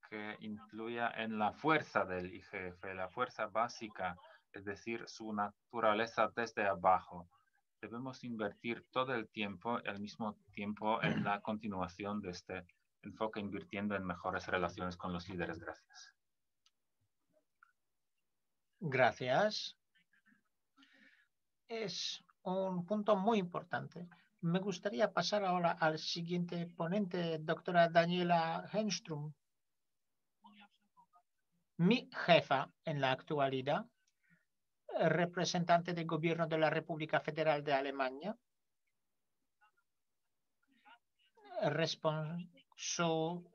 que influya en la fuerza del IGF, la fuerza básica, es decir, su naturaleza desde abajo. Debemos invertir todo el tiempo, al mismo tiempo, en la continuación de este enfoque, invirtiendo en mejores relaciones con los líderes. Gracias. Gracias. Es un punto muy importante. Me gustaría pasar ahora al siguiente ponente, doctora Daniela Henstrom mi jefa en la actualidad, representante del gobierno de la República Federal de Alemania, su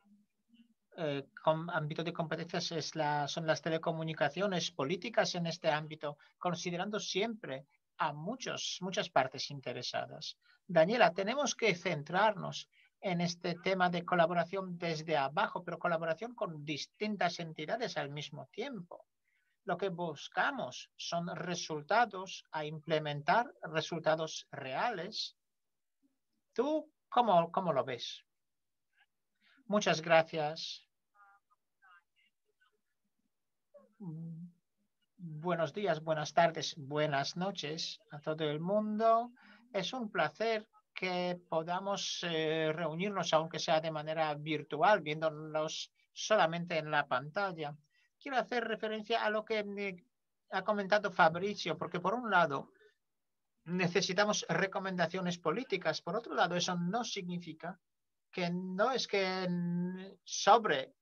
eh, ámbito de competencias es la, son las telecomunicaciones políticas en este ámbito, considerando siempre a muchos, muchas partes interesadas. Daniela, tenemos que centrarnos en este tema de colaboración desde abajo, pero colaboración con distintas entidades al mismo tiempo. Lo que buscamos son resultados a implementar, resultados reales. ¿Tú cómo, cómo lo ves? Muchas gracias. Buenos días, buenas tardes, buenas noches a todo el mundo. Es un placer que podamos eh, reunirnos, aunque sea de manera virtual, viéndonos solamente en la pantalla. Quiero hacer referencia a lo que ha comentado Fabricio, porque por un lado necesitamos recomendaciones políticas, por otro lado eso no significa que no es que sobre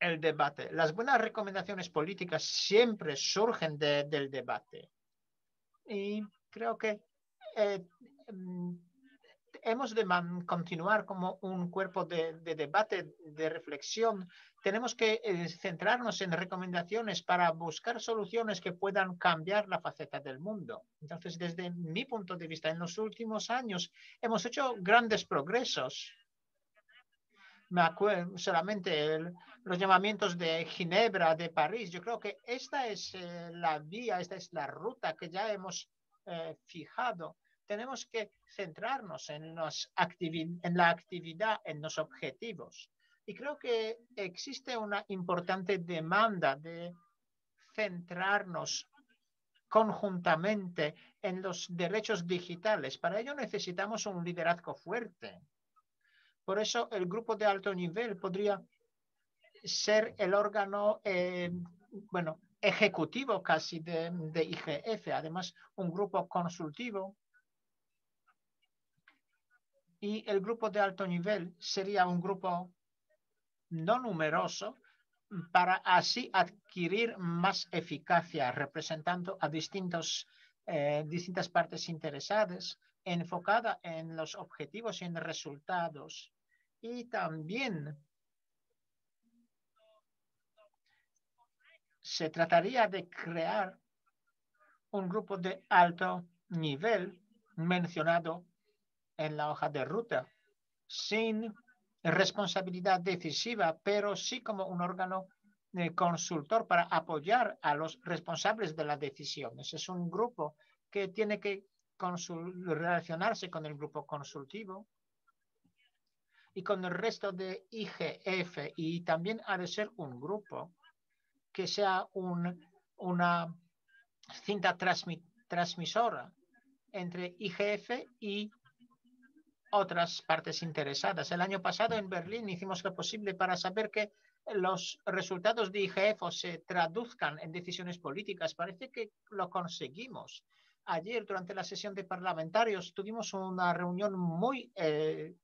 el debate. Las buenas recomendaciones políticas siempre surgen del debate. Y creo que eh, mm, hemos de continuar como un cuerpo de, debate, de reflexión. Tenemos que eh, centrarnos en recomendaciones para buscar soluciones que puedan cambiar la faceta del mundo. Entonces, desde mi punto de vista, en los últimos años hemos hecho grandes progresos. Me acuerdo solamente los llamamientos de Ginebra, de París. Yo creo que esta es eh, la vía, esta es la ruta que ya hemos eh, fijado tenemos que centrarnos en, en la actividad, en los objetivos. Y creo que existe una importante demanda de centrarnos conjuntamente en los derechos digitales. Para ello necesitamos un liderazgo fuerte. Por eso el grupo de alto nivel podría ser el órgano, eh, bueno, ejecutivo casi de, de IGF, además un grupo consultivo y el grupo de alto nivel sería un grupo no numeroso para así adquirir más eficacia representando a distintos, eh, distintas partes interesadas enfocada en los objetivos y en resultados. Y también se trataría de crear un grupo de alto nivel mencionado en la hoja de ruta, sin responsabilidad decisiva, pero sí como un órgano de consultor para apoyar a los responsables de las decisiones. Es un grupo que tiene que relacionarse con el grupo consultivo y con el resto de IGF y también ha de ser un grupo que sea un, una cinta transmisora entre IGF y otras partes interesadas. El año pasado en Berlín hicimos lo posible para saber que los resultados de IGF se traduzcan en decisiones políticas. Parece que lo conseguimos. Ayer, durante la sesión de parlamentarios, tuvimos una reunión muy eh,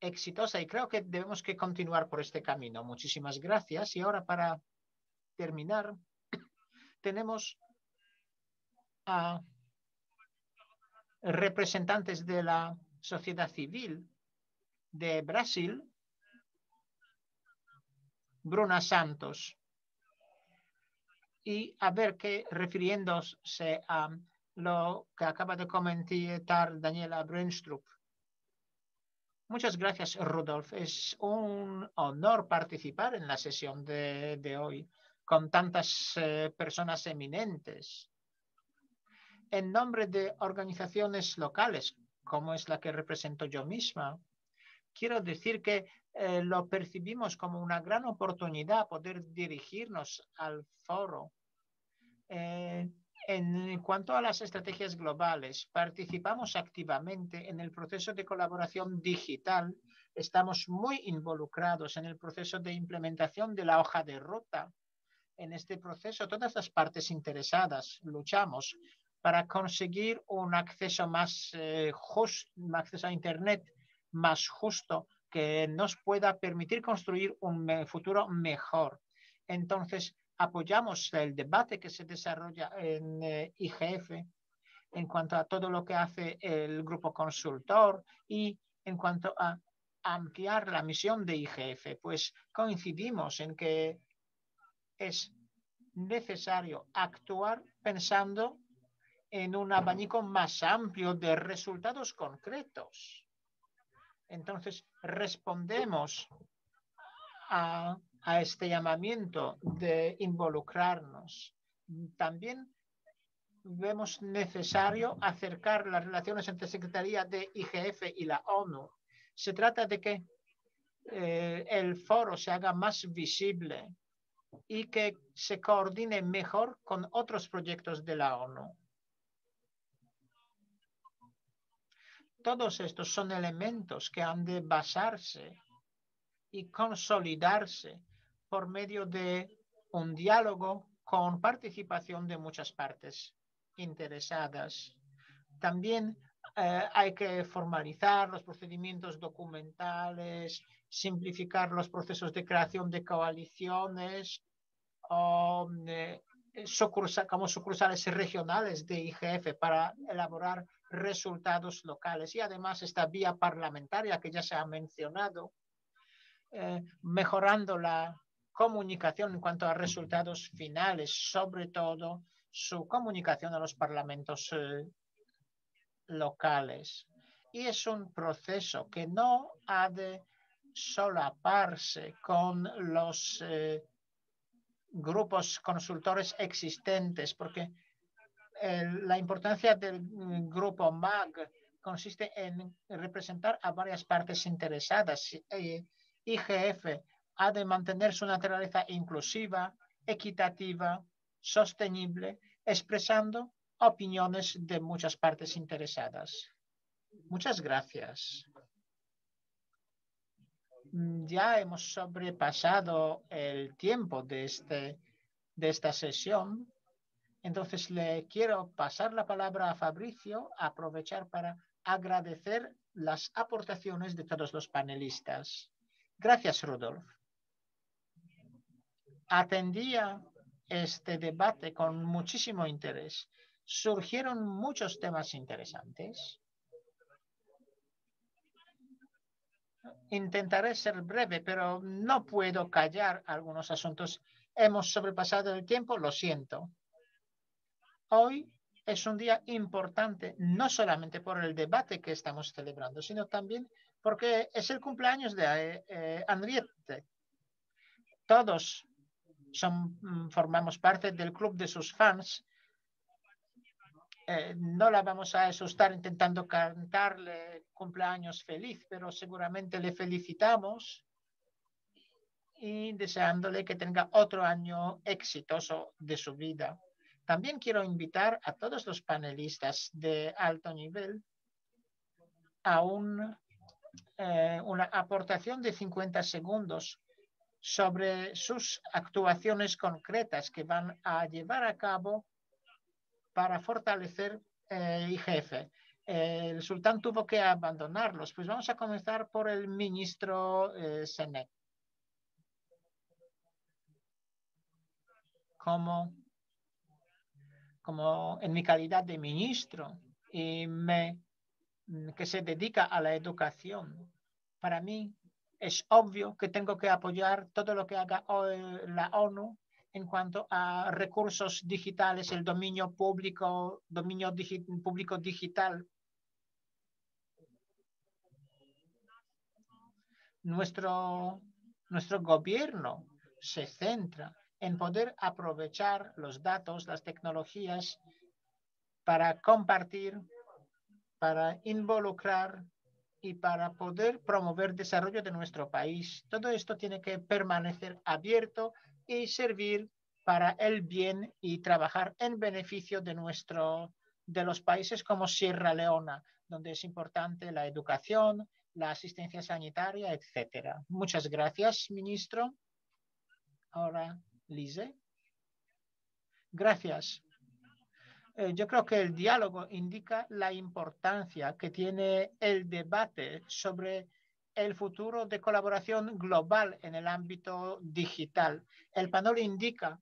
exitosa y creo que debemos que continuar por este camino. Muchísimas gracias. Y ahora, para terminar, tenemos a representantes de la sociedad civil de Brasil, Bruna Santos. Y a ver qué refiriéndose a lo que acaba de comentar Daniela Brunstrup. Muchas gracias, Rudolf. Es un honor participar en la sesión de, hoy con tantas eh, personas eminentes. En nombre de organizaciones locales como es la que represento yo misma, quiero decir que eh, lo percibimos como una gran oportunidad poder dirigirnos al foro. Eh, en cuanto a las estrategias globales, participamos activamente en el proceso de colaboración digital. Estamos muy involucrados en el proceso de implementación de la hoja de ruta. En este proceso, todas las partes interesadas luchamos para conseguir un acceso más eh, justo, un acceso a Internet más justo que nos pueda permitir construir un futuro mejor. Entonces, apoyamos el debate que se desarrolla en eh, IGF en cuanto a todo lo que hace el grupo consultor y en cuanto a ampliar la misión de IGF, pues coincidimos en que es necesario actuar pensando en un abanico más amplio de resultados concretos. Entonces, respondemos a, este llamamiento de involucrarnos. También vemos necesario acercar las relaciones entre Secretaría de IGF y la ONU. Se trata de que eh, el foro se haga más visible y que se coordine mejor con otros proyectos de la ONU. Todos estos son elementos que han de basarse y consolidarse por medio de un diálogo con participación de muchas partes interesadas. También eh, hay que formalizar los procedimientos documentales, simplificar los procesos de creación de coaliciones o eh, como sucursales regionales de IGF para elaborar resultados locales y además esta vía parlamentaria que ya se ha mencionado, eh, mejorando la comunicación en cuanto a resultados finales, sobre todo su comunicación a los parlamentos eh, locales. Y es un proceso que no ha de solaparse con los eh, grupos consultores existentes, porque la importancia del mm, grupo MAG consiste en representar a varias partes interesadas. Eh, IGF ha de mantener su naturaleza inclusiva, equitativa, sostenible, expresando opiniones de muchas partes interesadas. Muchas gracias. Mm, ya hemos sobrepasado el tiempo de, este, de esta sesión. Entonces le quiero pasar la palabra a Fabricio, aprovechar para agradecer las aportaciones de todos los panelistas. Gracias, Rudolf. Atendía este debate con muchísimo interés. Surgieron muchos temas interesantes. Intentaré ser breve, pero no puedo callar algunos asuntos. Hemos sobrepasado el tiempo, lo siento. Hoy es un día importante, no solamente por el debate que estamos celebrando, sino también porque es el cumpleaños de eh, eh Henriette. Todos son, mm, formamos parte del club de sus fans. Eh, no la vamos a asustar intentando cantarle cumpleaños feliz, pero seguramente le felicitamos y deseándole que tenga otro año exitoso de su vida. También quiero invitar a todos los panelistas de alto nivel a eh, una aportación de 50 segundos sobre sus actuaciones concretas que van a llevar a cabo para fortalecer el IGF. El sultán tuvo que abandonarlos. Pues vamos a comenzar por el ministro eh, Senec. Como como en mi calidad de ministro y me, que se dedica a la educación, para mí es obvio que tengo que apoyar todo lo que haga la ONU en cuanto a recursos digitales, el dominio público, dominio público digital. Nuestro, nuestro gobierno se centra en poder aprovechar los datos, las tecnologías para compartir, para involucrar y para poder promover desarrollo de nuestro país. Todo esto tiene que permanecer abierto y servir para el bien y trabajar en beneficio de nuestro de los países como Sierra Leona, donde es importante la educación, la asistencia sanitaria, etcétera. Muchas gracias, ministro. Ahora Lise. Gracias. Eh, yo creo que el diálogo indica la importancia que tiene el debate sobre el futuro de colaboración global en el ámbito digital. El panel indica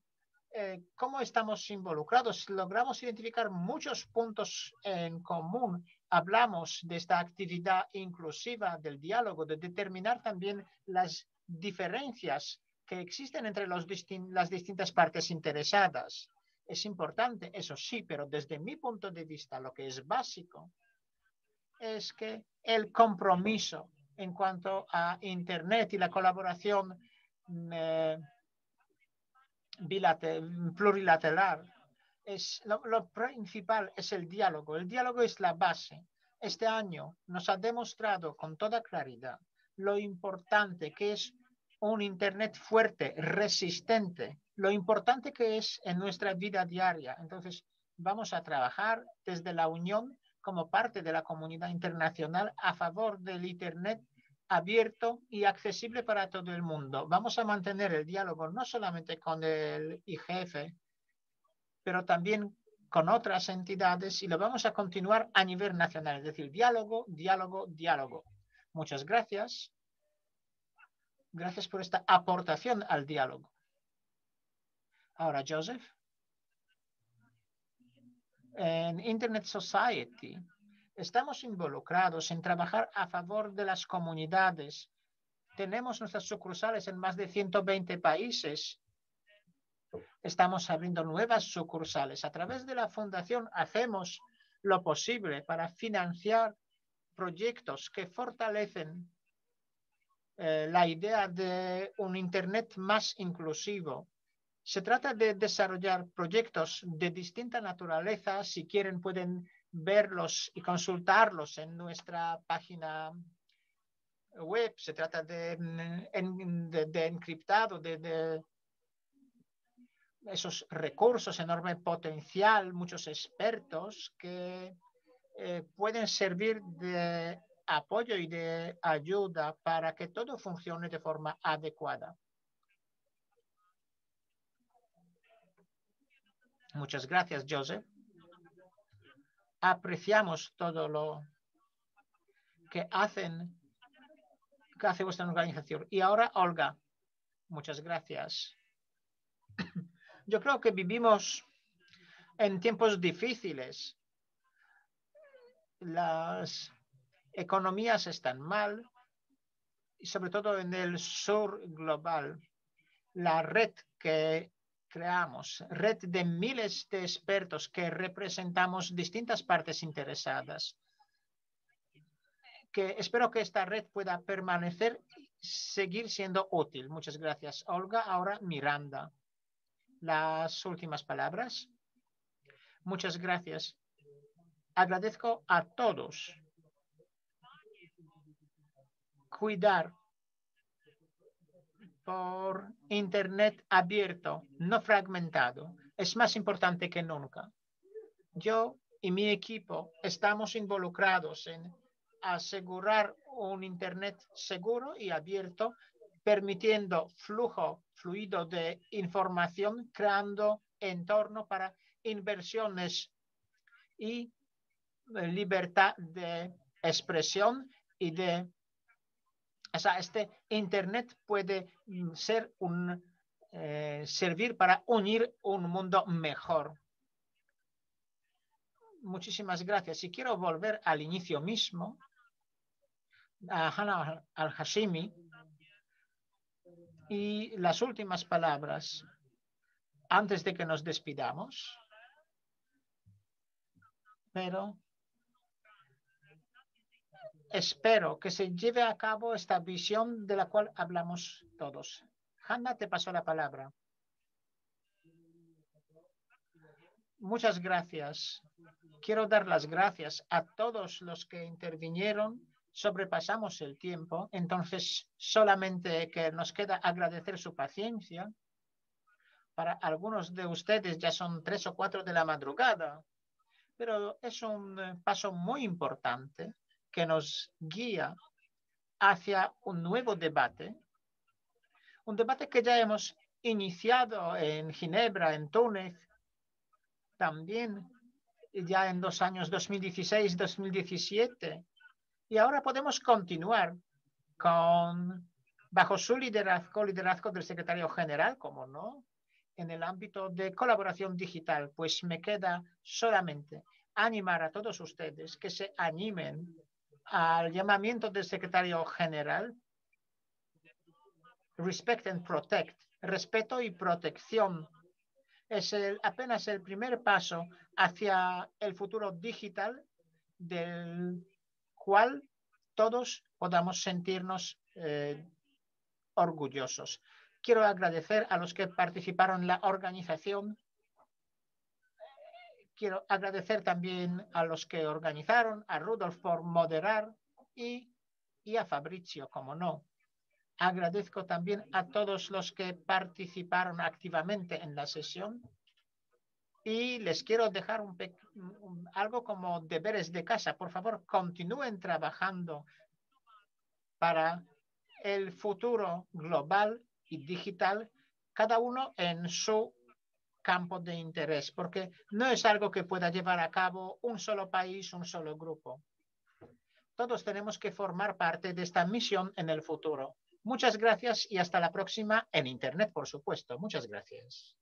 eh, cómo estamos involucrados. Logramos identificar muchos puntos en común. Hablamos de esta actividad inclusiva del diálogo, de determinar también las diferencias que existen entre las distintas partes interesadas. Es importante, eso sí, pero desde mi punto de vista lo que es básico es que el compromiso en cuanto a Internet y la colaboración eh, plurilateral es lo, principal es el diálogo. El diálogo es la base. Este año nos ha demostrado con toda claridad lo importante que es un Internet fuerte, resistente, lo importante que es en nuestra vida diaria. Entonces, vamos a trabajar desde la Unión como parte de la comunidad internacional a favor del Internet abierto y accesible para todo el mundo. Vamos a mantener el diálogo no solamente con el IGF, pero también con otras entidades y lo vamos a continuar a nivel nacional, es decir, diálogo, diálogo, diálogo. Muchas gracias. Gracias por esta aportación al diálogo. Ahora, Joseph. En Internet Society Estamos involucrados en trabajar a favor de las comunidades. Tenemos nuestras sucursales en más de 120 países. Estamos abriendo nuevas sucursales. A través de la fundación hacemos lo posible para financiar proyectos que fortalecen eh, la idea de un Internet más inclusivo. Se trata de desarrollar proyectos de distinta naturaleza. Si quieren, pueden verlos y consultarlos en nuestra página web. Se trata de, de, encriptado, de, esos recursos, enorme potencial, muchos expertos que eh, pueden servir de apoyo y de ayuda para que todo funcione de forma adecuada. Muchas gracias, Joseph. Apreciamos todo lo que hacen, que hace vuestra organización. Y ahora, Olga, muchas gracias. Yo creo que vivimos en tiempos difíciles. Las economías están mal y sobre todo en el sur global. La red que creamos, red de miles de expertos que representamos distintas partes interesadas. Que espero que esta red pueda permanecer, seguir siendo útil. Muchas gracias, Olga. Ahora Miranda. Las últimas palabras. Muchas gracias. Agradezco a todos cuidar por Internet abierto, no fragmentado, es más importante que nunca. Yo y mi equipo estamos involucrados en asegurar un Internet seguro y abierto, permitiendo flujo fluido de información, creando entorno para inversiones y libertad de expresión y de o sea, este Internet puede mm, ser un, eh, servir para unir un mundo mejor. Muchísimas gracias. Y quiero volver al inicio mismo, a Hannah al-Hashimi, y las últimas palabras antes de que nos despidamos. Pero espero que se lleve a cabo esta visión de la cual hablamos todos. Hanna, te pasó la palabra. Muchas gracias. Quiero dar las gracias a todos los que intervinieron. Sobrepasamos el tiempo, entonces solamente que nos queda agradecer su paciencia. Para algunos de ustedes ya son tres o cuatro de la madrugada, pero es un paso muy importante que nos guía hacia un nuevo debate, un debate que ya hemos iniciado en Ginebra, en Túnez, también ya en los años 2016-2017. Y ahora podemos continuar con, bajo su liderazgo, liderazgo del secretario general, como no, en el ámbito de colaboración digital. Pues me queda solamente animar a todos ustedes que se animen al llamamiento del secretario general, Respect and Protect, respeto y protección, es el, apenas el primer paso hacia el futuro digital del cual todos podamos sentirnos eh, orgullosos. Quiero agradecer a los que participaron en la organización Quiero agradecer también a los que organizaron, a Rudolf por moderar y, y a Fabricio, como no. Agradezco también a todos los que participaron activamente en la sesión y les quiero dejar un, algo como deberes de casa. Por favor, continúen trabajando para el futuro global y digital, cada uno en su campo de interés, porque no es algo que pueda llevar a cabo un solo país, un solo grupo. Todos tenemos que formar parte de esta misión en el futuro. Muchas gracias y hasta la próxima en Internet, por supuesto. Muchas gracias.